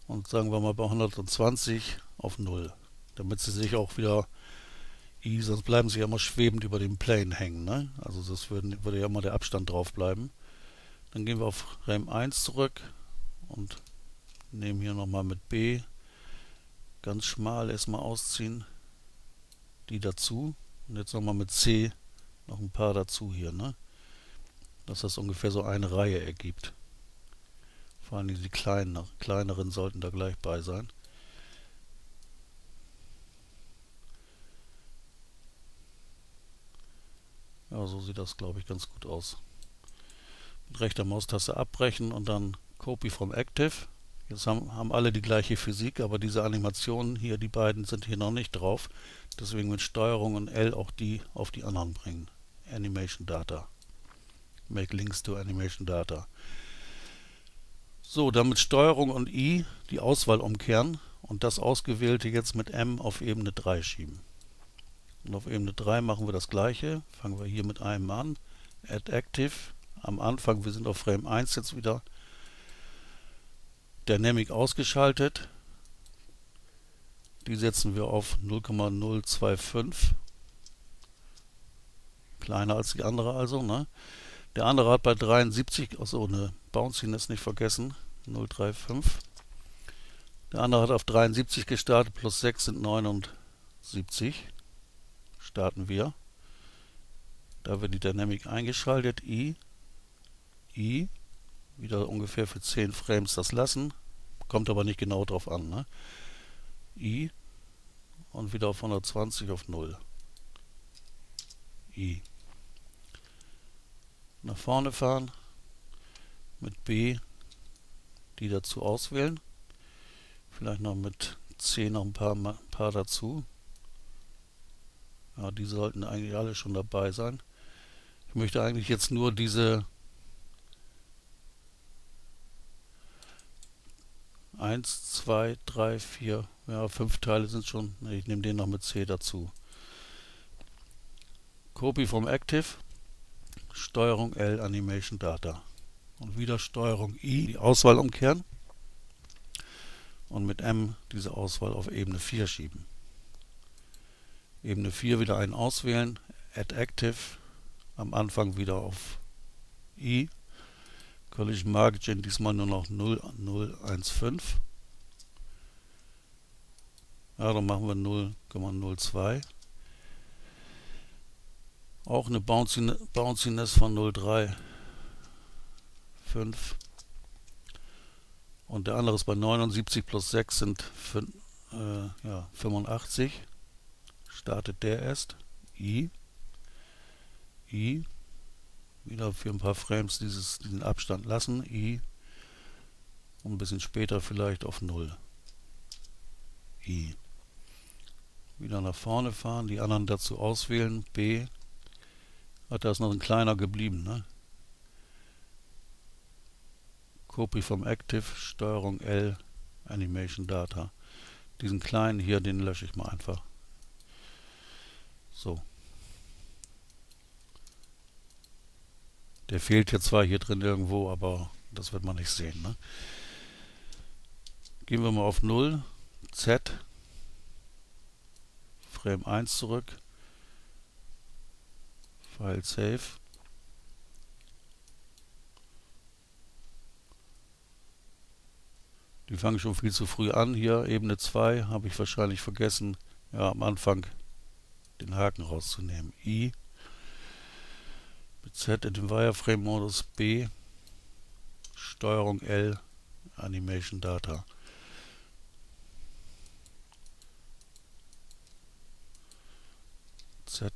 Und sagen wir mal bei 120 auf 0. Damit sie sich auch wieder i, sonst bleiben sie ja immer schwebend über dem Plane hängen. Ne? Also das würde, würde ja immer der Abstand drauf bleiben. Dann gehen wir auf RAM 1 zurück und nehmen hier nochmal mit B ganz schmal erstmal ausziehen. die dazu. Und jetzt nochmal mit C noch ein paar dazu hier, ne? Dass das ungefähr so eine Reihe ergibt. Vor allem die kleinen, kleineren sollten da gleich bei sein. Ja, so sieht das, glaube ich, ganz gut aus. Mit rechter Maustaste abbrechen und dann Copy from Active. Jetzt haben, haben alle die gleiche Physik, aber diese Animationen hier, die beiden sind hier noch nicht drauf. Deswegen mit Steuerung und L auch die auf die anderen bringen. Animation Data. Make Links to Animation Data. So, dann mit Steuerung und I die Auswahl umkehren und das Ausgewählte jetzt mit M auf Ebene 3 schieben. Und auf Ebene 3 machen wir das gleiche. Fangen wir hier mit einem an. Add Active. Am Anfang, wir sind auf Frame 1 jetzt wieder. Dynamic ausgeschaltet. Die setzen wir auf 0,025. Kleiner als die andere also. Ne? Der andere hat bei 73, achso, eine Bounciness nicht vergessen, 035. Der andere hat auf 73 gestartet, plus 6 sind 79 starten wir. Da wird die Dynamic eingeschaltet. I. I. Wieder ungefähr für 10 Frames das lassen. Kommt aber nicht genau drauf an. Ne? I. Und wieder auf 120 auf 0. I. Nach vorne fahren. Mit B. Die dazu auswählen. Vielleicht noch mit C noch ein paar, ein paar dazu. Ja, die sollten eigentlich alle schon dabei sein. Ich möchte eigentlich jetzt nur diese 1, 2, 3, 4, ja, 5 Teile sind schon. Ich nehme den noch mit C dazu. Copy from Active, Steuerung L Animation Data. Und wieder Steuerung I, die Auswahl umkehren. Und mit M diese Auswahl auf Ebene 4 schieben. Ebene 4 wieder einen auswählen, Add Active, am Anfang wieder auf I, Collision Margin diesmal nur noch 0,015. Ja, dann machen wir 0,02. Auch eine Bounciness von 0,35. Und der andere ist bei 79 plus 6 sind 5, äh, ja, 85 startet der erst. I. I. Wieder für ein paar Frames dieses, diesen Abstand lassen. I. Und ein bisschen später vielleicht auf 0. I. Wieder nach vorne fahren, die anderen dazu auswählen. B. Hat da ist noch ein kleiner geblieben, ne? Copy vom Active, Steuerung L, Animation Data. Diesen kleinen hier, den lösche ich mal einfach. So. Der fehlt jetzt zwar hier drin irgendwo, aber das wird man nicht sehen. Ne? Gehen wir mal auf 0, Z, Frame 1 zurück, File Save. Die fangen schon viel zu früh an. Hier Ebene 2 habe ich wahrscheinlich vergessen. Ja, am Anfang den Haken rauszunehmen. I mit Z in den Wireframe-Modus, B Steuerung L Animation Data. Z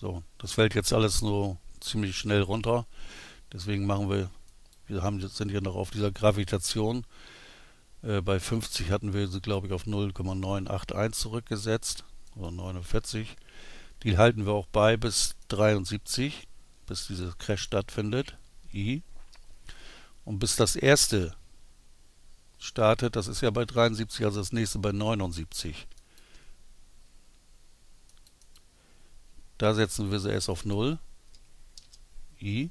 So, das fällt jetzt alles so ziemlich schnell runter. Deswegen machen wir, wir haben, sind ja noch auf dieser Gravitation. Äh, bei 50 hatten wir sie, glaube ich, auf 0,981 zurückgesetzt. Oder 49. Die halten wir auch bei bis 73, bis dieser Crash stattfindet. I. Und bis das erste startet, das ist ja bei 73, also das nächste bei 79. Da setzen wir sie erst auf 0. I.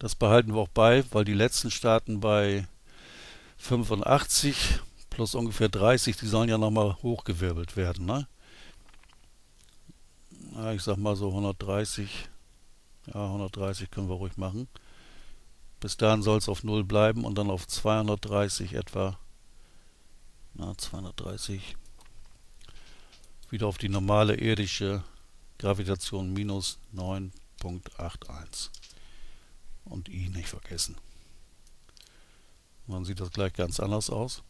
Das behalten wir auch bei, weil die letzten starten bei 85 plus ungefähr 30, die sollen ja nochmal hochgewirbelt werden. Ne? Ja, ich sag mal so 130. Ja, 130 können wir ruhig machen. Bis dahin soll es auf 0 bleiben und dann auf 230 etwa, na 230, wieder auf die normale irdische Gravitation minus 9.81. Und I nicht vergessen. Dann sieht das gleich ganz anders aus.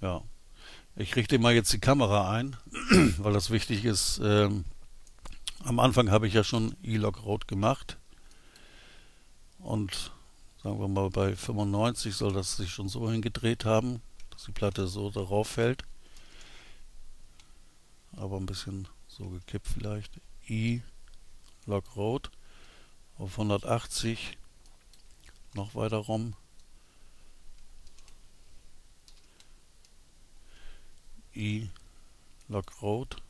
Ja, ich richte mal jetzt die Kamera ein, [clears throat] weil das wichtig ist. Ähm, am Anfang habe ich ja schon E-Log Rot gemacht und sagen wir mal bei 95 soll das sich schon so hingedreht haben, dass die Platte so darauf fällt. Aber ein bisschen so gekippt vielleicht. I Log Rot auf 180 noch weiter rum i Log Road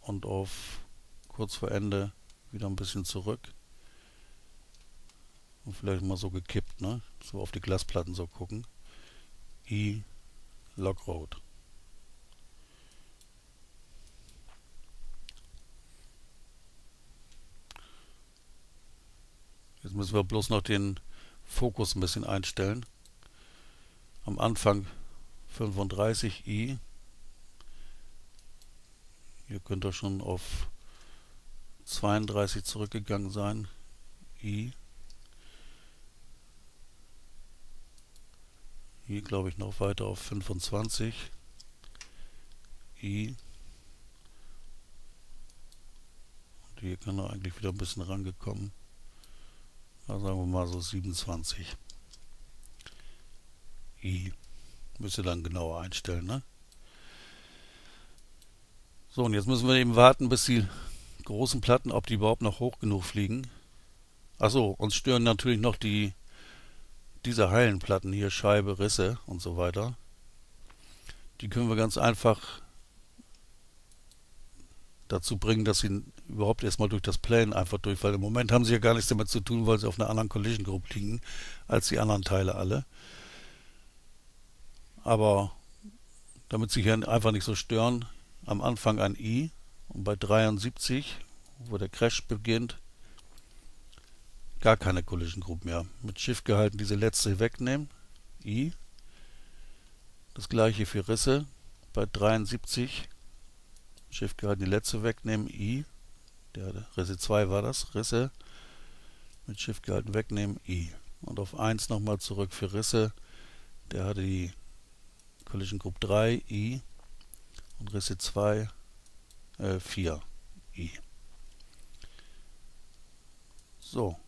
und auf kurz vor Ende wieder ein bisschen zurück und vielleicht mal so gekippt, ne? So auf die Glasplatten so gucken. I Log Road. Jetzt müssen wir bloß noch den Fokus ein bisschen einstellen. Am Anfang 35i. Hier könnte er schon auf 32 zurückgegangen sein. I. Hier glaube ich noch weiter auf 25. I. Und hier kann er eigentlich wieder ein bisschen rangekommen. Sagen wir mal so 27. I. Müsst ihr dann genauer einstellen, ne? So, und jetzt müssen wir eben warten, bis die großen Platten, ob die überhaupt noch hoch genug fliegen. Achso, uns stören natürlich noch die diese heilen Platten hier, Scheibe, Risse und so weiter. Die können wir ganz einfach dazu bringen, dass sie überhaupt erstmal durch das Plane einfach durch, weil im Moment haben sie ja gar nichts damit zu tun, weil sie auf einer anderen Collision Group liegen, als die anderen Teile alle. Aber damit sie hier einfach nicht so stören, am Anfang ein I und bei 73, wo der Crash beginnt, gar keine Collision Group mehr. Mit Shift gehalten diese letzte wegnehmen, I. Das gleiche für Risse, bei 73, Shift gehalten die letzte wegnehmen, I. Der Risse 2 war das, Risse, mit Shift gehalten wegnehmen, I. Und auf 1 nochmal zurück für Risse, der hatte die Collision Group 3 I und Risse 2 äh, 4 I. So.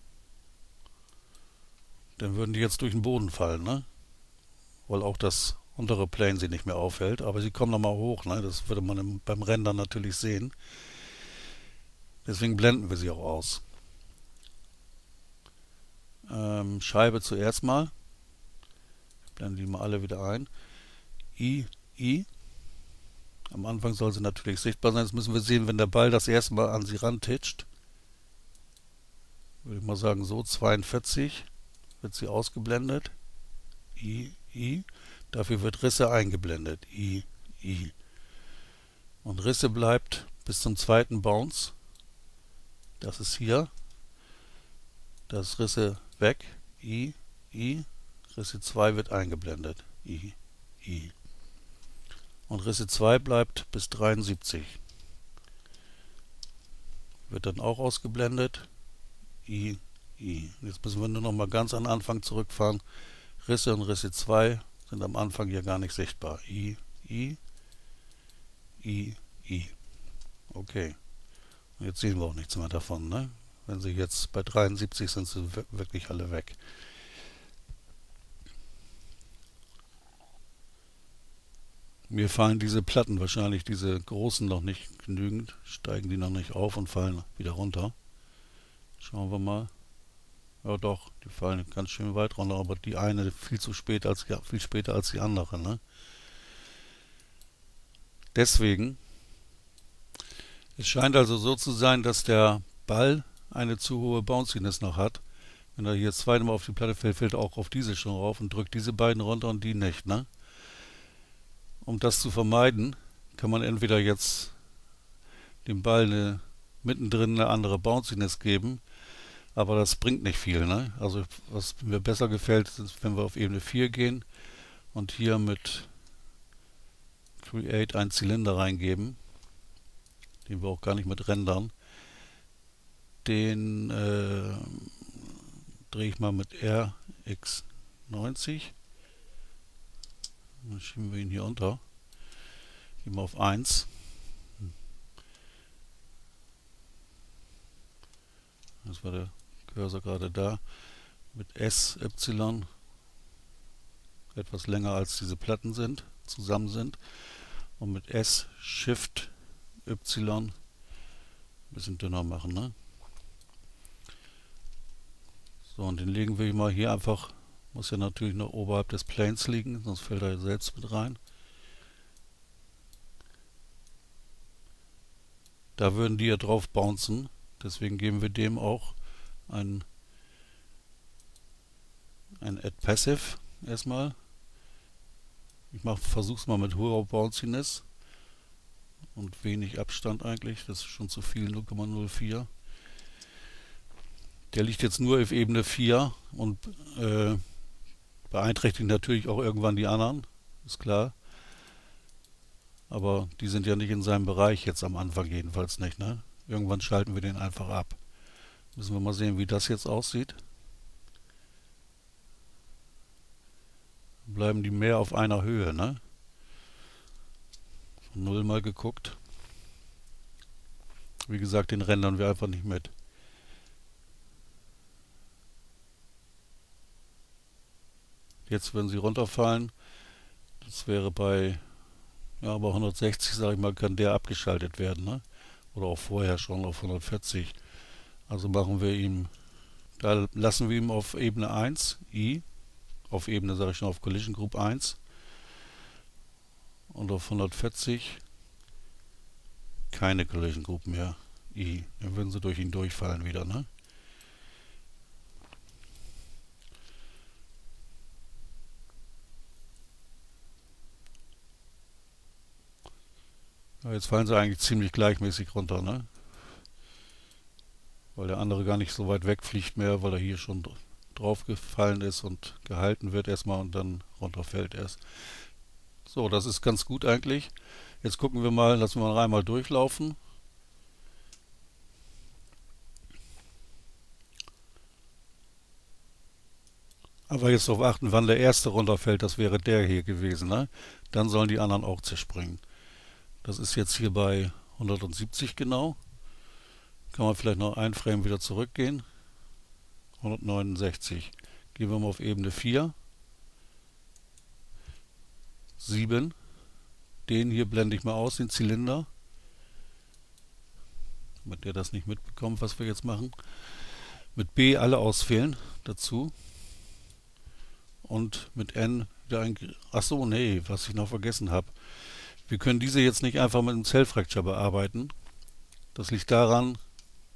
Dann würden die jetzt durch den Boden fallen, ne? Weil auch das untere Plane sie nicht mehr auffällt. Aber sie kommen nochmal hoch, ne? Das würde man im, beim Rendern natürlich sehen. Deswegen blenden wir sie auch aus. Ähm, Scheibe zuerst mal. Blenden die mal alle wieder ein. I, I. Am Anfang soll sie natürlich sichtbar sein. Jetzt müssen wir sehen, wenn der Ball das erste Mal an sie rantitscht. Würde ich mal sagen, so 42 wird sie ausgeblendet. I, I. Dafür wird Risse eingeblendet. I, I. Und Risse bleibt bis zum zweiten Bounce. Das ist hier. Das Risse weg. I, I. Risse 2 wird eingeblendet. I, I und Risse 2 bleibt bis 73. Wird dann auch ausgeblendet. I, I. Jetzt müssen wir nur noch mal ganz an Anfang zurückfahren. Risse und Risse 2 sind am Anfang hier gar nicht sichtbar. I, I, I, I. Okay. Und jetzt sehen wir auch nichts mehr davon. Ne? Wenn sie jetzt bei 73 sind, sind sie wirklich alle weg. Mir fallen diese Platten wahrscheinlich, diese großen noch nicht genügend, steigen die noch nicht auf und fallen wieder runter. Schauen wir mal. Ja doch, die fallen ganz schön weit runter, aber die eine viel zu spät als viel später als die andere, ne? Deswegen, es scheint also so zu sein, dass der Ball eine zu hohe Bounciness noch hat. Wenn er hier zweimal auf die Platte fällt, fällt er auch auf diese schon rauf und drückt diese beiden runter und die nicht, ne? Um das zu vermeiden, kann man entweder jetzt dem Ball eine, mittendrin eine andere Bounciness geben, aber das bringt nicht viel. Ne? Also was mir besser gefällt, ist, wenn wir auf Ebene 4 gehen und hier mit Create einen Zylinder reingeben, den wir auch gar nicht mit rendern. Den äh, drehe ich mal mit RX90. Dann schieben wir ihn hier unter. Gehen wir auf 1. Das war der Cursor gerade da. Mit SY etwas länger als diese Platten sind, zusammen sind. Und mit S Shift Y ein bisschen dünner machen. Ne? So, und den legen wir mal hier einfach, muss ja natürlich noch oberhalb des Planes liegen, sonst fällt er selbst mit rein. Da würden die ja drauf bouncen, deswegen geben wir dem auch ein, ein Add Passive erstmal. Ich versuche es mal mit hoher Bounciness und wenig Abstand eigentlich, das ist schon zu viel, 0,04. Der liegt jetzt nur auf Ebene 4 und äh, beeinträchtigt natürlich auch irgendwann die anderen, ist klar. Aber die sind ja nicht in seinem Bereich jetzt am Anfang jedenfalls nicht. Ne? Irgendwann schalten wir den einfach ab. Müssen wir mal sehen, wie das jetzt aussieht. Bleiben die mehr auf einer Höhe, ne? Von null mal geguckt. Wie gesagt, den rendern wir einfach nicht mit. Jetzt würden sie runterfallen. Das wäre bei ja, aber 160, sage ich mal, kann der abgeschaltet werden. Ne? Oder auch vorher schon auf 140. Also machen wir ihm, da lassen wir ihm auf Ebene 1, I, auf Ebene, sage ich schon, auf Collision Group 1 und auf 140 keine Collision Group mehr, I. Dann würden sie durch ihn durchfallen wieder, ne? jetzt fallen sie eigentlich ziemlich gleichmäßig runter, ne? Weil der andere gar nicht so weit wegfliegt mehr, weil er hier schon drauf gefallen ist und gehalten wird erstmal und dann runterfällt erst. So, das ist ganz gut eigentlich. Jetzt gucken wir mal, lassen wir einmal durchlaufen. Aber jetzt darauf achten, wann der erste runterfällt, das wäre der hier gewesen. Ne? Dann sollen die anderen auch zerspringen. Das ist jetzt hier bei 170 genau. Kann man vielleicht noch ein Frame wieder zurückgehen. 169. Gehen wir mal auf Ebene 4. 7. Den hier blende ich mal aus, den Zylinder. Damit der das nicht mitbekommt, was wir jetzt machen. Mit B alle auswählen dazu. Und mit N wieder ein... Achso, nee, was ich noch vergessen habe. Wir können diese jetzt nicht einfach mit einem Cell Fracture bearbeiten. Das liegt daran,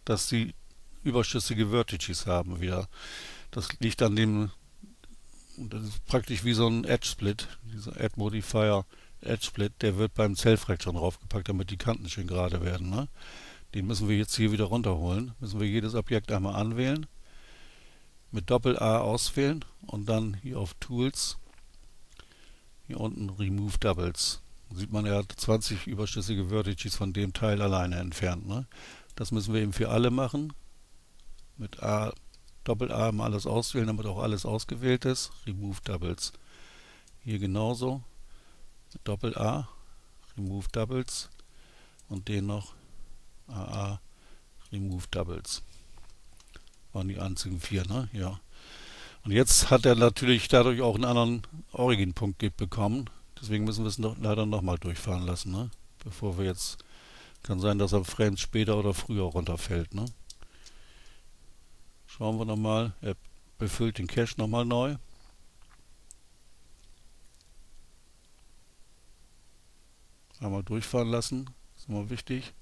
dass sie überschüssige Vertices haben wieder. Das liegt an dem, das ist praktisch wie so ein Edge Split, dieser Add Modifier Edge Split, der wird beim Cell Fracture draufgepackt, damit die Kanten schön gerade werden. Ne? Den müssen wir jetzt hier wieder runterholen. Müssen wir jedes Objekt einmal anwählen, mit Doppel A auswählen und dann hier auf Tools, hier unten Remove Doubles sieht man, er hat 20 überschüssige Vertices von dem Teil alleine entfernt. Ne? Das müssen wir eben für alle machen. Mit A, Doppel A mal alles auswählen, damit auch alles ausgewählt ist. Remove Doubles. Hier genauso. Mit Doppel A, Remove Doubles. Und den noch AA, Remove Doubles. Waren die einzigen vier, ne? Ja. Und jetzt hat er natürlich dadurch auch einen anderen Origin-Punkt bekommen. Deswegen müssen wir es noch, leider nochmal durchfahren lassen, ne? Bevor wir jetzt. Kann sein, dass er Frames später oder früher runterfällt, ne? Schauen wir nochmal. Er befüllt den Cache nochmal neu. Einmal durchfahren lassen. Ist immer wichtig.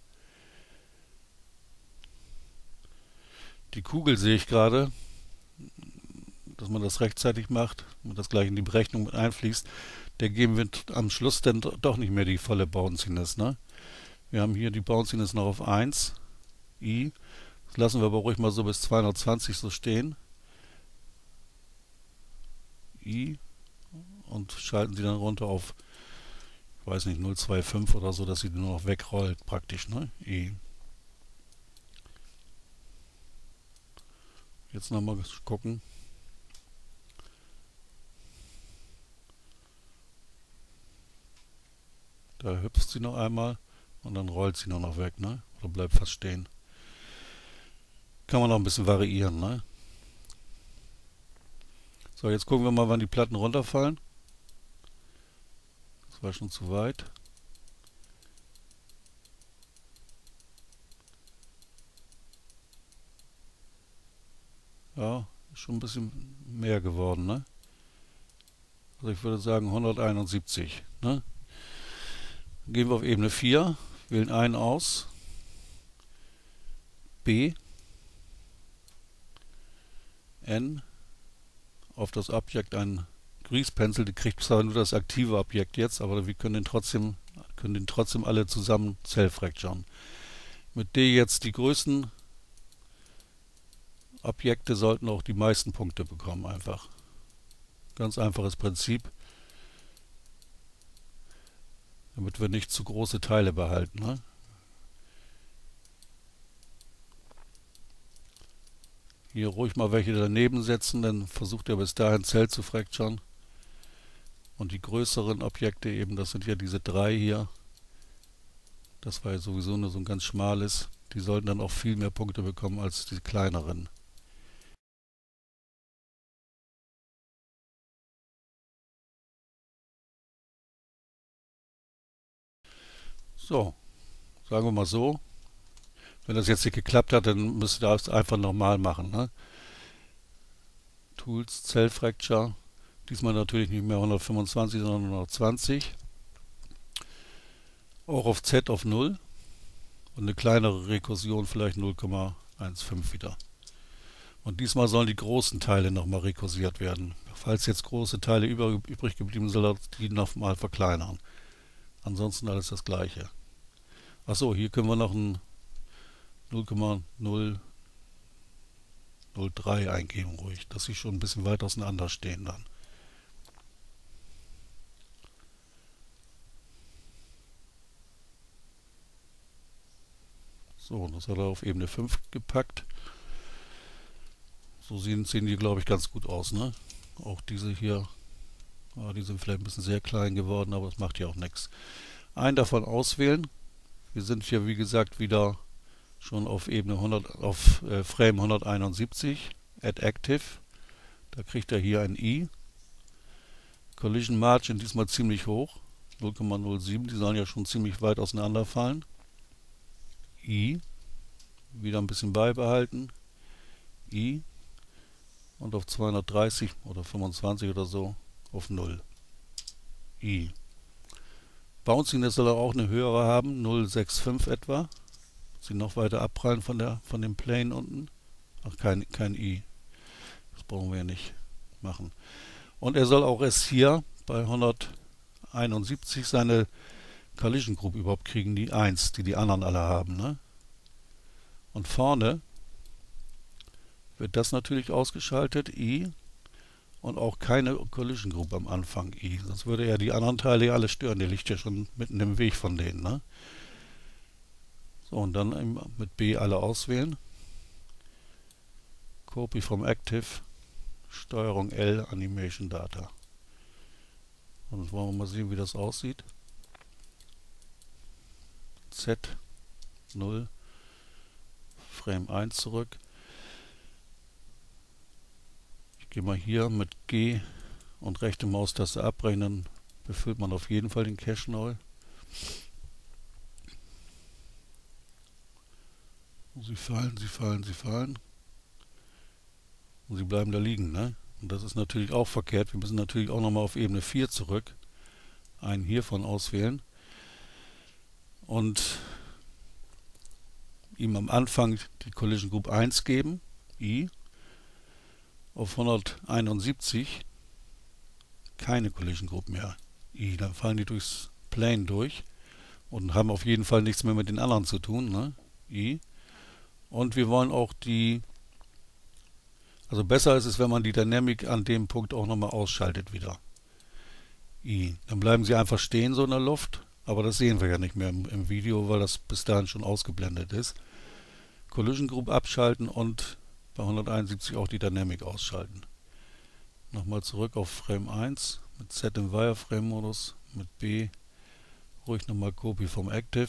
Die Kugel sehe ich gerade dass man das rechtzeitig macht und das gleich in die Berechnung mit einfließt, der geben wir am Schluss dann doch nicht mehr die volle Bounciness. Ne? Wir haben hier die Bounciness noch auf 1, I. Das lassen wir aber ruhig mal so bis 220 so stehen. I. Und schalten sie dann runter auf, ich weiß nicht, 025 oder so, dass sie nur noch wegrollt praktisch, ne? I. Jetzt nochmal gucken. Da hüpft sie noch einmal und dann rollt sie nur noch weg, ne? Oder bleibt fast stehen. Kann man noch ein bisschen variieren, ne? So, jetzt gucken wir mal, wann die Platten runterfallen. Das war schon zu weit. Ja, schon ein bisschen mehr geworden, ne? Also ich würde sagen 171, ne? Gehen wir auf Ebene 4, wählen einen aus, B, N, auf das Objekt ein Grease Pencil, die kriegt zwar nur das aktive Objekt jetzt, aber wir können den trotzdem, können den trotzdem alle zusammen self-fracturen. Mit D jetzt die größten Objekte sollten auch die meisten Punkte bekommen einfach. Ganz einfaches Prinzip damit wir nicht zu große Teile behalten. Ne? Hier ruhig mal welche daneben setzen, dann versucht er bis dahin Zell zu fracturen. Und die größeren Objekte eben, das sind ja diese drei hier. Das war ja sowieso nur so ein ganz schmales. Die sollten dann auch viel mehr Punkte bekommen als die kleineren. So, sagen wir mal so. Wenn das jetzt nicht geklappt hat, dann müsst ihr das einfach nochmal machen. Ne? Tools, Cell Fracture. Diesmal natürlich nicht mehr 125, sondern nur noch 20. Auch auf Z auf 0. Und eine kleinere Rekursion vielleicht 0,15 wieder. Und diesmal sollen die großen Teile nochmal rekursiert werden. Falls jetzt große Teile übrig geblieben sind, soll er die nochmal verkleinern. Ansonsten alles das gleiche. Achso, hier können wir noch ein 0,003 eingeben ruhig, dass sie schon ein bisschen weit auseinander stehen dann. So, das hat er auf Ebene 5 gepackt. So sehen, sehen die, glaube ich, ganz gut aus. Ne? Auch diese hier ja, die sind vielleicht ein bisschen sehr klein geworden, aber das macht ja auch nichts. Einen davon auswählen. Wir sind hier, wie gesagt, wieder schon auf Ebene 100, auf äh, Frame 171, Add Active. Da kriegt er hier ein i. Collision Margin diesmal ziemlich hoch, 0,07. Die sollen ja schon ziemlich weit auseinanderfallen. i. Wieder ein bisschen beibehalten. i. Und auf 230 oder 25 oder so auf 0. I. Bouncing, das soll auch eine höhere haben, 0,65 etwa. Sie noch weiter abprallen von, der, von dem Plane unten. Ach, kein, kein I. Das brauchen wir ja nicht machen. Und er soll auch erst hier bei 171 seine Collision Group überhaupt kriegen, die 1, die die anderen alle haben. Ne? Und vorne wird das natürlich ausgeschaltet, I und auch keine Collision Group am Anfang I. Sonst würde er die anderen Teile alle stören. Der liegt ja schon mitten im Weg von denen. Ne? So, und dann mit B alle auswählen. Copy from Active, Steuerung L, Animation Data. Und jetzt wollen wir mal sehen, wie das aussieht. Z 0, Frame 1 zurück. Gehen wir hier mit G und rechte Maustaste abbrechen, befüllt man auf jeden Fall den Cache neu. Sie fallen, sie fallen, sie fallen. Und sie bleiben da liegen, ne? Und das ist natürlich auch verkehrt. Wir müssen natürlich auch nochmal auf Ebene 4 zurück. Einen hiervon auswählen. Und ihm am Anfang die Collision Group 1 geben, I, auf 171 keine Collision Group mehr. I, dann fallen die durchs Plane durch. und haben auf jeden Fall nichts mehr mit den anderen zu tun, ne? I. Und wir wollen auch die, also besser ist es, wenn man die Dynamik an dem Punkt auch nochmal ausschaltet wieder. I. Dann bleiben sie einfach stehen so in der Luft, aber das sehen wir ja nicht mehr im, im Video, weil das bis dahin schon ausgeblendet ist. Collision Group abschalten und bei 171 auch die Dynamik ausschalten. Nochmal zurück auf Frame 1 mit Z im Wireframe-Modus, mit B ruhig nochmal Copy vom Active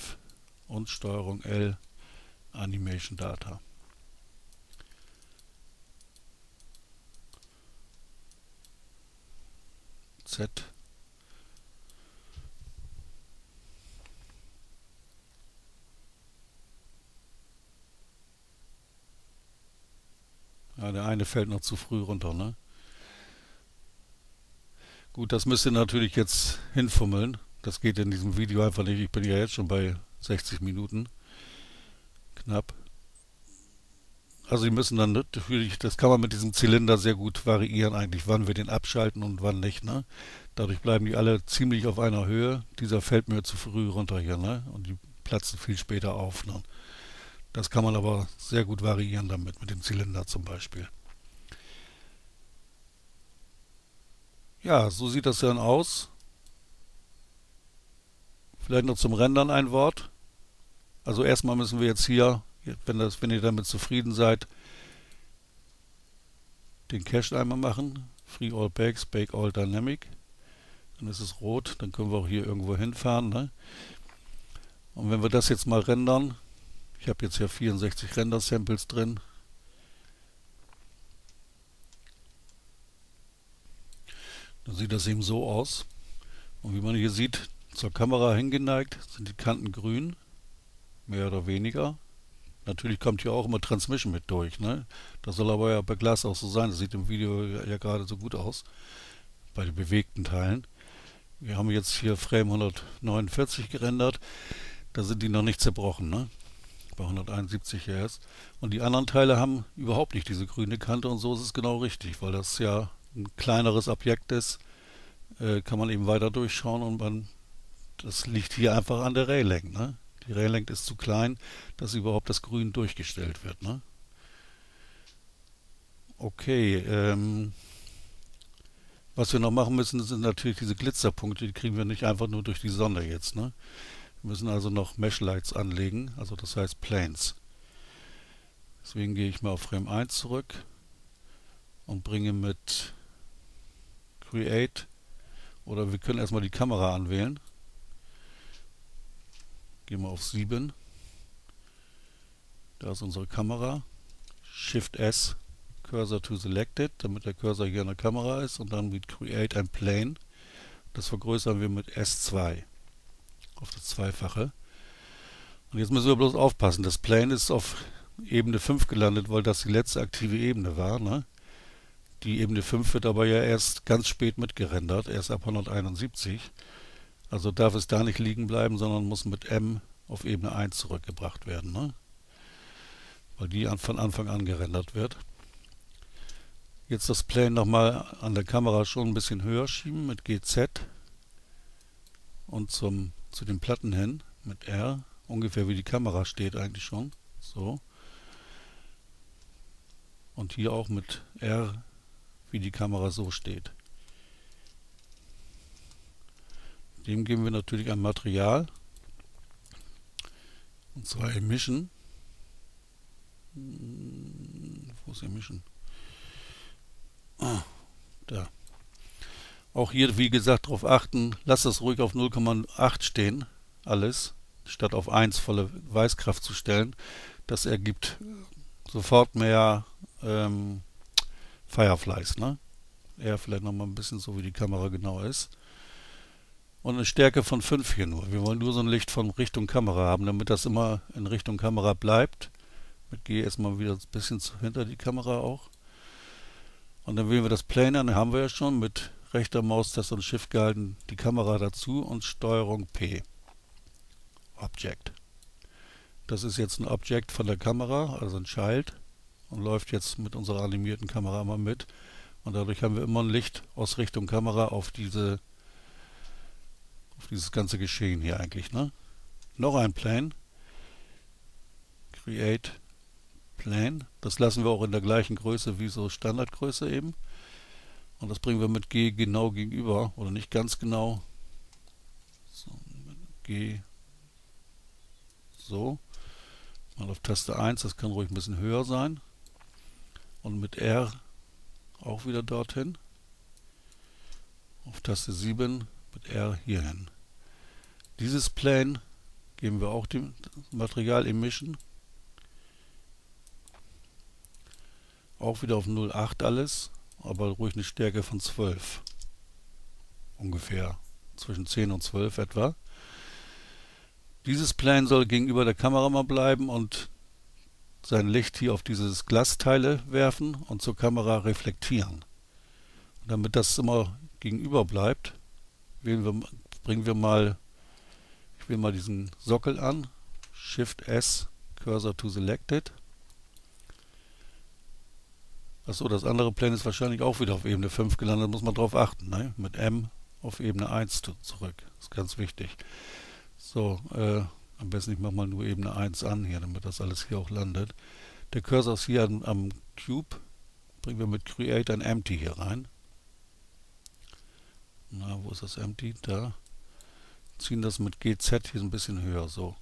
und Steuerung L Animation Data. Z Ja, der eine fällt noch zu früh runter, ne? Gut, das müsst ihr natürlich jetzt hinfummeln. Das geht in diesem Video einfach nicht. Ich bin ja jetzt schon bei 60 Minuten. Knapp. Also die müssen dann natürlich, das kann man mit diesem Zylinder sehr gut variieren eigentlich, wann wir den abschalten und wann nicht. Ne? Dadurch bleiben die alle ziemlich auf einer Höhe. Dieser fällt mir zu früh runter hier ne? und die platzen viel später auf. Ne? Das kann man aber sehr gut variieren damit, mit dem Zylinder zum Beispiel. Ja, so sieht das dann aus. Vielleicht noch zum Rendern ein Wort. Also erstmal müssen wir jetzt hier, wenn, das, wenn ihr damit zufrieden seid, den Cache einmal machen. Free All Bakes, Bake All Dynamic. Dann ist es rot, dann können wir auch hier irgendwo hinfahren. Ne? Und wenn wir das jetzt mal rendern, ich habe jetzt hier 64 Render-Samples drin. Dann sieht das eben so aus. Und wie man hier sieht, zur Kamera hingeneigt, sind die Kanten grün, mehr oder weniger. Natürlich kommt hier auch immer Transmission mit durch. Ne? Das soll aber ja bei Glas auch so sein. Das sieht im Video ja, gerade so gut aus, bei den bewegten Teilen. Wir haben jetzt hier Frame 149 gerendert. Da sind die noch nicht zerbrochen, ne? Bei 171 Hz. Und die anderen Teile haben überhaupt nicht diese grüne Kante und so ist es genau richtig, weil das ja ein kleineres Objekt ist, äh, kann man eben weiter durchschauen und man das liegt hier einfach an der Rail-Length. Ne? Die Rail-Length ist zu klein, dass überhaupt das Grün durchgestellt wird. Ne? Okay, ähm, was wir noch machen müssen, sind natürlich diese Glitzerpunkte, die kriegen wir nicht einfach nur durch die Sonne jetzt. Ne? Wir müssen also noch Mesh-Lights anlegen, also das heißt Planes. Deswegen gehe ich mal auf Frame 1 zurück und bringe mit Create oder wir können erstmal die Kamera anwählen. Gehen wir auf 7. Da ist unsere Kamera. Shift S, Cursor to Selected, damit der Cursor hier in der Kamera ist und dann mit Create ein Plane. Das vergrößern wir mit S2 auf das Zweifache. Und jetzt müssen wir bloß aufpassen. Das Plane ist auf Ebene 5 gelandet, weil das die letzte aktive Ebene war. Ne? Die Ebene 5 wird aber ja erst ganz spät mitgerendert, erst ab 171. Also darf es da nicht liegen bleiben, sondern muss mit M auf Ebene 1 zurückgebracht werden, ne? weil die von Anfang an gerendert wird. Jetzt das Plane nochmal an der Kamera schon ein bisschen höher schieben mit GZ und zum, zu den Platten hin mit R, ungefähr wie die Kamera steht eigentlich schon. So. Und hier auch mit R, wie die Kamera so steht. Dem geben wir natürlich ein Material. Und zwar Emission. Wo ist Emission? Ah, da. Auch hier, wie gesagt, darauf achten, lasst das ruhig auf 0,8 stehen, alles, statt auf 1 volle Weißkraft zu stellen. Das ergibt sofort mehr ähm, Fireflies, ne? Eher vielleicht nochmal ein bisschen so, wie die Kamera genau ist und eine Stärke von 5 hier nur. Wir wollen nur so ein Licht von Richtung Kamera haben, damit das immer in Richtung Kamera bleibt. Mit G erstmal wieder ein bisschen hinter die Kamera auch. Und dann wählen wir das Plane an, haben wir ja schon, mit rechter Maustaste und Shift gehalten die Kamera dazu und Steuerung P. Object. Das ist jetzt ein Objekt von der Kamera, also ein Child, und läuft jetzt mit unserer animierten Kamera mal mit. Und dadurch haben wir immer ein Licht aus Richtung Kamera auf diese auf dieses ganze Geschehen hier eigentlich, ne? noch ein Plane. Create Plane. Das lassen wir auch in der gleichen Größe wie so Standardgröße eben. Und das bringen wir mit G genau gegenüber, oder nicht ganz genau. So, G so. Mal auf Taste 1, das kann ruhig ein bisschen höher sein. Und mit R auch wieder dorthin. Auf Taste 7 mit R hierhin. Dieses Plane geben wir auch dem Material Emission. Auch wieder auf 0,8 alles aber ruhig eine Stärke von 12. Ungefähr. Zwischen 10 und 12 etwa. Dieses Plane soll gegenüber der Kamera mal bleiben und sein Licht hier auf dieses Glasteile werfen und zur Kamera reflektieren. Und damit das immer gegenüber bleibt, wir, bringen wir mal, ich will mal diesen Sockel an, Shift S, Cursor to Selected. Achso, das andere Plane ist wahrscheinlich auch wieder auf Ebene 5 gelandet, muss man darauf achten. Ne? Mit M auf Ebene 1 zurück. Ist ganz wichtig. So, äh, am besten ich mache mal nur Ebene 1 an hier, damit das alles hier auch landet. Der Cursor ist hier am, am Cube. Bringen wir mit Create ein Empty hier rein. Na, wo ist das Empty? Da. Ziehen das mit GZ hier ein bisschen höher, so.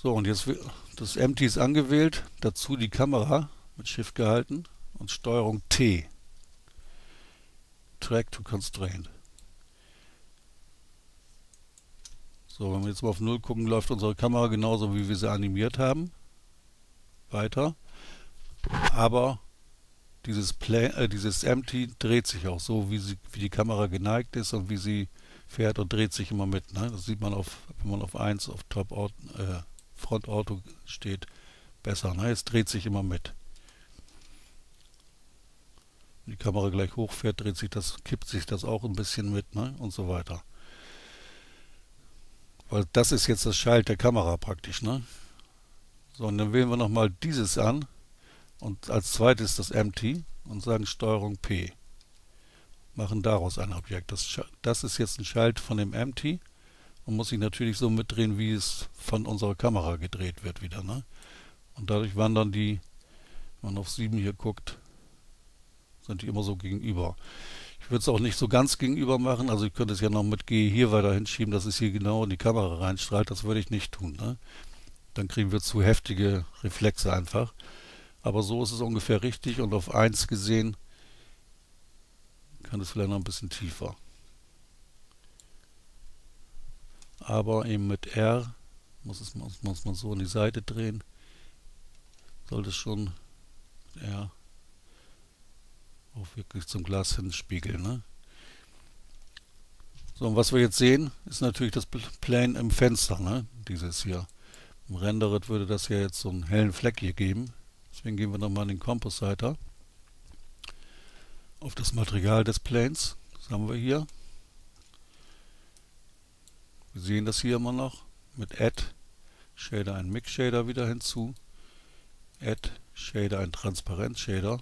So, und jetzt das Empty ist angewählt, dazu die Kamera mit Shift gehalten und Steuerung T. Track to Constraint. So, wenn wir jetzt mal auf 0 gucken, läuft unsere Kamera genauso, wie wir sie animiert haben. Weiter. Aber dieses, Play, äh, dieses Empty dreht sich auch so, wie, sie, wie die Kamera geneigt ist und wie sie fährt und dreht sich immer mit. Ne? Das sieht man, auf, wenn man auf 1 auf Top Out, äh, Frontauto steht, besser. Ne? Es dreht sich immer mit. Wenn die Kamera gleich hochfährt, dreht sich das, kippt sich das auch ein bisschen mit ne? und so weiter. Weil das ist jetzt das Schalt der Kamera praktisch. Ne? So, und dann wählen wir nochmal dieses an und als zweites das Empty und sagen Steuerung P. Machen daraus ein Objekt. Das, das ist jetzt ein Schalt von dem Empty und muss sich natürlich so mitdrehen, wie es von unserer Kamera gedreht wird wieder. Ne? Und dadurch wandern die, wenn man auf 7 hier guckt, sind die immer so gegenüber. Ich würde es auch nicht so ganz gegenüber machen, also ich könnte es ja noch mit G hier weiter hinschieben, dass es hier genau in die Kamera reinstrahlt, das würde ich nicht tun. Ne? Dann kriegen wir zu heftige Reflexe einfach. Aber so ist es ungefähr richtig und auf 1 gesehen kann es vielleicht noch ein bisschen tiefer. Aber eben mit R muss, es, muss, muss man so in die Seite drehen. Sollte es schon R auch wirklich zum Glas hinspiegeln. Ne? So, und was wir jetzt sehen, ist natürlich das Plane im Fenster, ne? dieses hier. Im Rendered würde das ja jetzt so einen hellen Fleck hier geben. Deswegen gehen wir nochmal in den Compositor auf das Material des Planes. Das haben wir hier. Wir sehen das hier immer noch mit Add Shader ein Mix Shader wieder hinzu. Add Shader ein Transparenz Shader.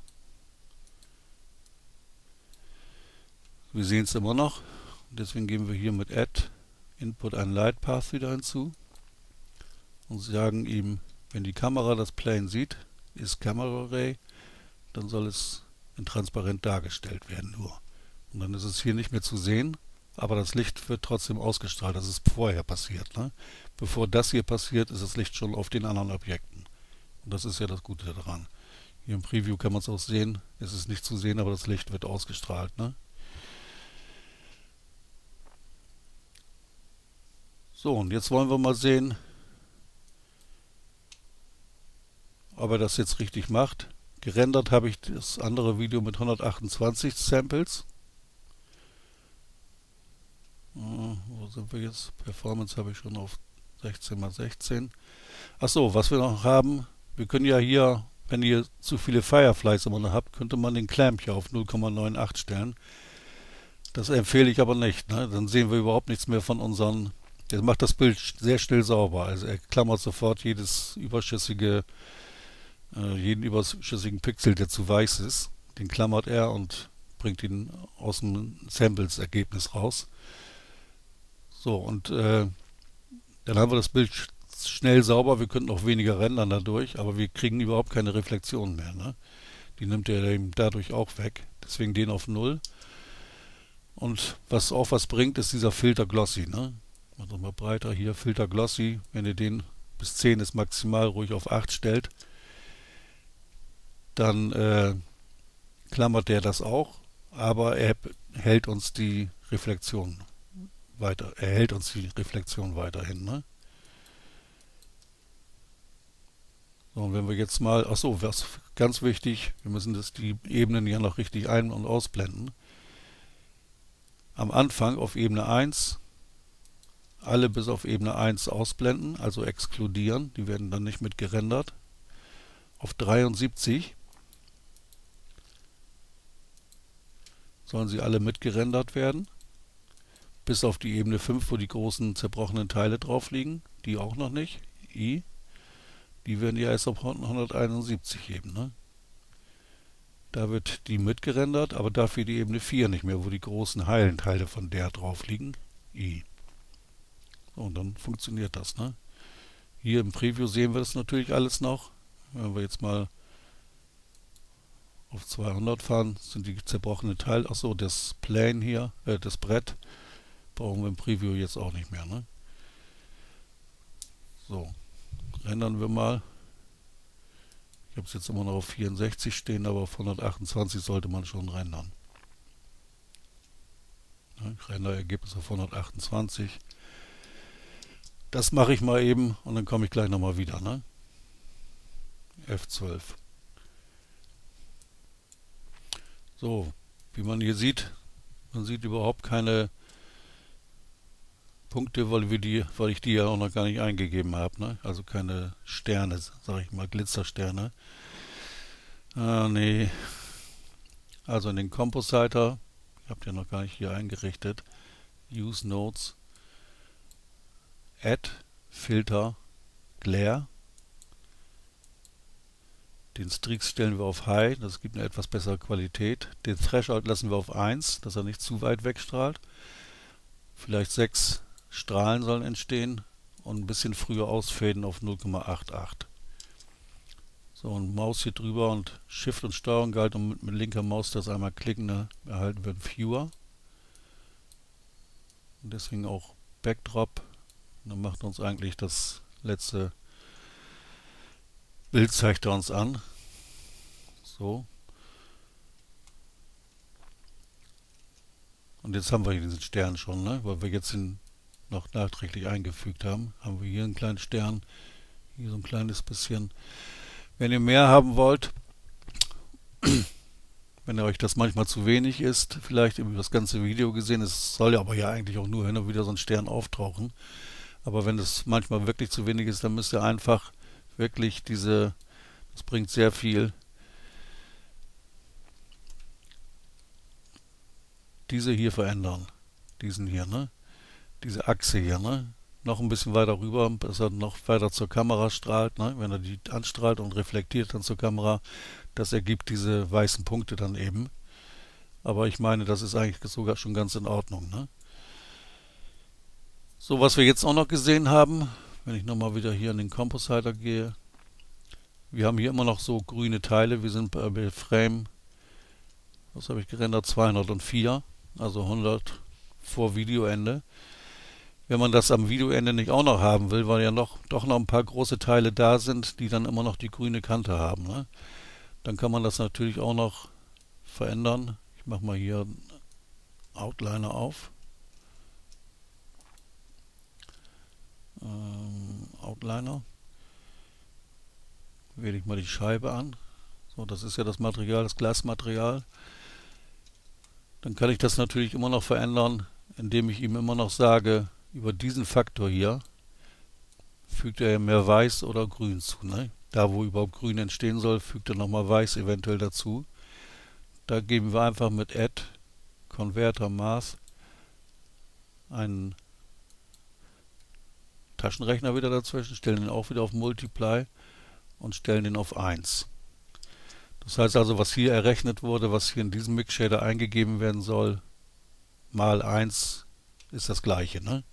Wir sehen es immer noch. Deswegen geben wir hier mit Add Input ein Light Path wieder hinzu und sagen ihm, wenn die Kamera das Plane sieht, ist Camera Ray, dann soll es in transparent dargestellt werden nur. Und dann ist es hier nicht mehr zu sehen, aber das Licht wird trotzdem ausgestrahlt. Das ist vorher passiert. Ne? Bevor das hier passiert, ist das Licht schon auf den anderen Objekten. Und das ist ja das Gute daran. Hier im Preview kann man es auch sehen. Es ist nicht zu sehen, aber das Licht wird ausgestrahlt. Ne? So, und jetzt wollen wir mal sehen, ob er das jetzt richtig macht. Gerendert habe ich das andere Video mit 128 Samples. Uh, wo sind wir jetzt? Performance habe ich schon auf 16 x 16. Achso, was wir noch haben, wir können ja hier, wenn ihr zu viele Fireflies immer noch habt, könnte man den Clamp hier auf 0,98 stellen. Das empfehle ich aber nicht. Ne? Dann sehen wir überhaupt nichts mehr von unseren. Der macht das Bild sehr schnell sauber. Also er klammert sofort jedes überschüssige, äh, jeden überschüssigen Pixel, der zu weiß ist. Den klammert er und bringt ihn aus dem Samples-Ergebnis raus. So, und äh, dann haben wir das Bild schnell sauber, wir könnten auch weniger rendern dadurch, aber wir kriegen überhaupt keine Reflexion mehr. Ne? Die nimmt er eben dadurch auch weg. Deswegen den auf Null. Und was auch was bringt, ist dieser Filter Glossy. Ne? Machen mal breiter hier, Filter Glossy. Wenn ihr den bis 10 ist maximal ruhig auf 8 stellt, dann äh, klammert der das auch, aber er hält uns die Reflexion weiter, er hält uns die Reflexion weiterhin. Ne? So, und wenn wir jetzt mal, achso, was ganz wichtig, wir müssen das, die Ebenen ja noch richtig ein- und ausblenden. Am Anfang auf Ebene 1 alle bis auf Ebene 1 ausblenden, also exkludieren, die werden dann nicht mit gerendert. Auf 73 sollen sie alle mitgerendert werden, bis auf die Ebene 5, wo die großen zerbrochenen Teile drauf liegen, die auch noch nicht, I. Die werden ja erst auf 171 eben. Ne? Da wird die mitgerendert, aber dafür die Ebene 4 nicht mehr, wo die großen heilen Teile von der drauf liegen, I. So, und dann funktioniert das. Ne? Hier im Preview sehen wir das natürlich alles noch. Wenn wir jetzt mal auf 200 fahren, sind die zerbrochenen Teile, achso, das Plane hier, äh, das Brett, brauchen wir im Preview jetzt auch nicht mehr. Ne? So, rendern wir mal. Ich habe es jetzt immer noch auf 64 stehen, aber auf 128 sollte man schon rendern. Ich render Ergebnis auf 128. Das mache ich mal eben und dann komme ich gleich nochmal wieder. Ne? F12. So, wie man hier sieht, man sieht überhaupt keine Punkte, weil, wir die, weil ich die ja auch noch gar nicht eingegeben habe. Ne? Also keine Sterne, sage ich mal, Glitzersterne. Ah, nee. Also in den Compositor, ich habe den noch gar nicht hier eingerichtet, Use Notes, Add, Filter, Glare. Den Strix stellen wir auf High, das gibt eine etwas bessere Qualität. Den Threshold lassen wir auf 1, dass er nicht zu weit wegstrahlt. Vielleicht 6 Strahlen sollen entstehen und ein bisschen früher ausfäden auf 0,88. So, und Maus hier drüber und Shift und Steuerung galt und mit, mit linker Maus das einmal klicken, ne, erhalten wir Viewer. Und deswegen auch Backdrop. Und dann macht uns eigentlich das letzte Bild zeigt er uns an. So. Und jetzt haben wir diesen Stern schon, ne? weil wir jetzt ihn noch nachträglich eingefügt haben. Haben wir hier einen kleinen Stern, hier so ein kleines bisschen. Wenn ihr mehr haben wollt, [clears throat] wenn euch das manchmal zu wenig ist, vielleicht über das ganze Video gesehen, es soll ja aber ja eigentlich auch nur hin und wieder so ein Stern auftauchen. Aber wenn es manchmal wirklich zu wenig ist, dann müsst ihr einfach wirklich diese, das bringt sehr viel, diese hier verändern. Diesen hier, ne? Diese Achse hier, ne? Noch ein bisschen weiter rüber, dass er noch weiter zur Kamera strahlt, ne? Wenn er die anstrahlt und reflektiert dann zur Kamera, das ergibt diese weißen Punkte dann eben. Aber ich meine, das ist eigentlich sogar schon ganz in Ordnung, ne? So, was wir jetzt auch noch gesehen haben, wenn ich nochmal wieder hier in den Compositor gehe, wir haben hier immer noch so grüne Teile. Wir sind bei Frame, was habe ich gerendert? 204, also 100 vor Videoende. Wenn man das am Videoende nicht auch noch haben will, weil ja noch doch noch ein paar große Teile da sind, die dann immer noch die grüne Kante haben, ne? dann kann man das natürlich auch noch verändern. Ich mache mal hier Outliner auf. ähm, Outliner. Wähle ich mal die Scheibe an. So, das ist ja das Material, das Glasmaterial. Dann kann ich das natürlich immer noch verändern, indem ich ihm immer noch sage, über diesen Faktor hier fügt er mehr Weiß oder Grün zu. Ne? Da, wo überhaupt Grün entstehen soll, fügt er nochmal Weiß eventuell dazu. Da geben wir einfach mit Add Converter Maß einen Taschenrechner wieder dazwischen, stellen den auch wieder auf Multiply und stellen den auf 1. Das heißt also, was hier errechnet wurde, was hier in diesem Mix Shader eingegeben werden soll, mal 1 ist das gleiche. Ne?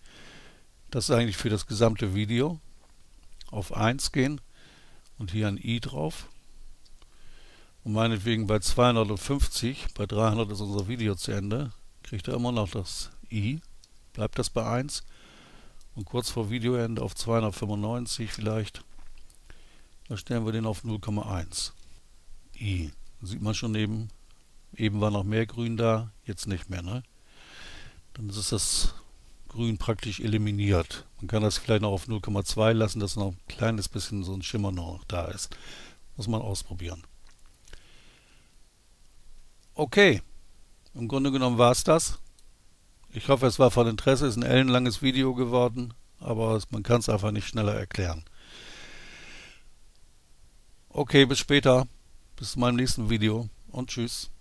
Das ist eigentlich für das gesamte Video. Auf 1 gehen und hier ein i drauf. Und meinetwegen bei 250, bei 300 ist unser Video zu Ende, kriegt er immer noch das i. Bleibt das bei 1. Und kurz vor Videoende auf 295 vielleicht, da stellen wir den auf 0,1 i. Sieht man schon eben, eben war noch mehr Grün da, jetzt nicht mehr. Ne? Dann ist das Grün praktisch eliminiert. Man kann das vielleicht noch auf 0,2 lassen, dass noch ein kleines bisschen so ein Schimmer noch da ist. Muss man ausprobieren. Okay, im Grunde genommen war es das. Ich hoffe, es war von Interesse. Es ist ein ellenlanges Video geworden, aber man kann es einfach nicht schneller erklären. Okay, bis später. Bis zu meinem nächsten Video und tschüss.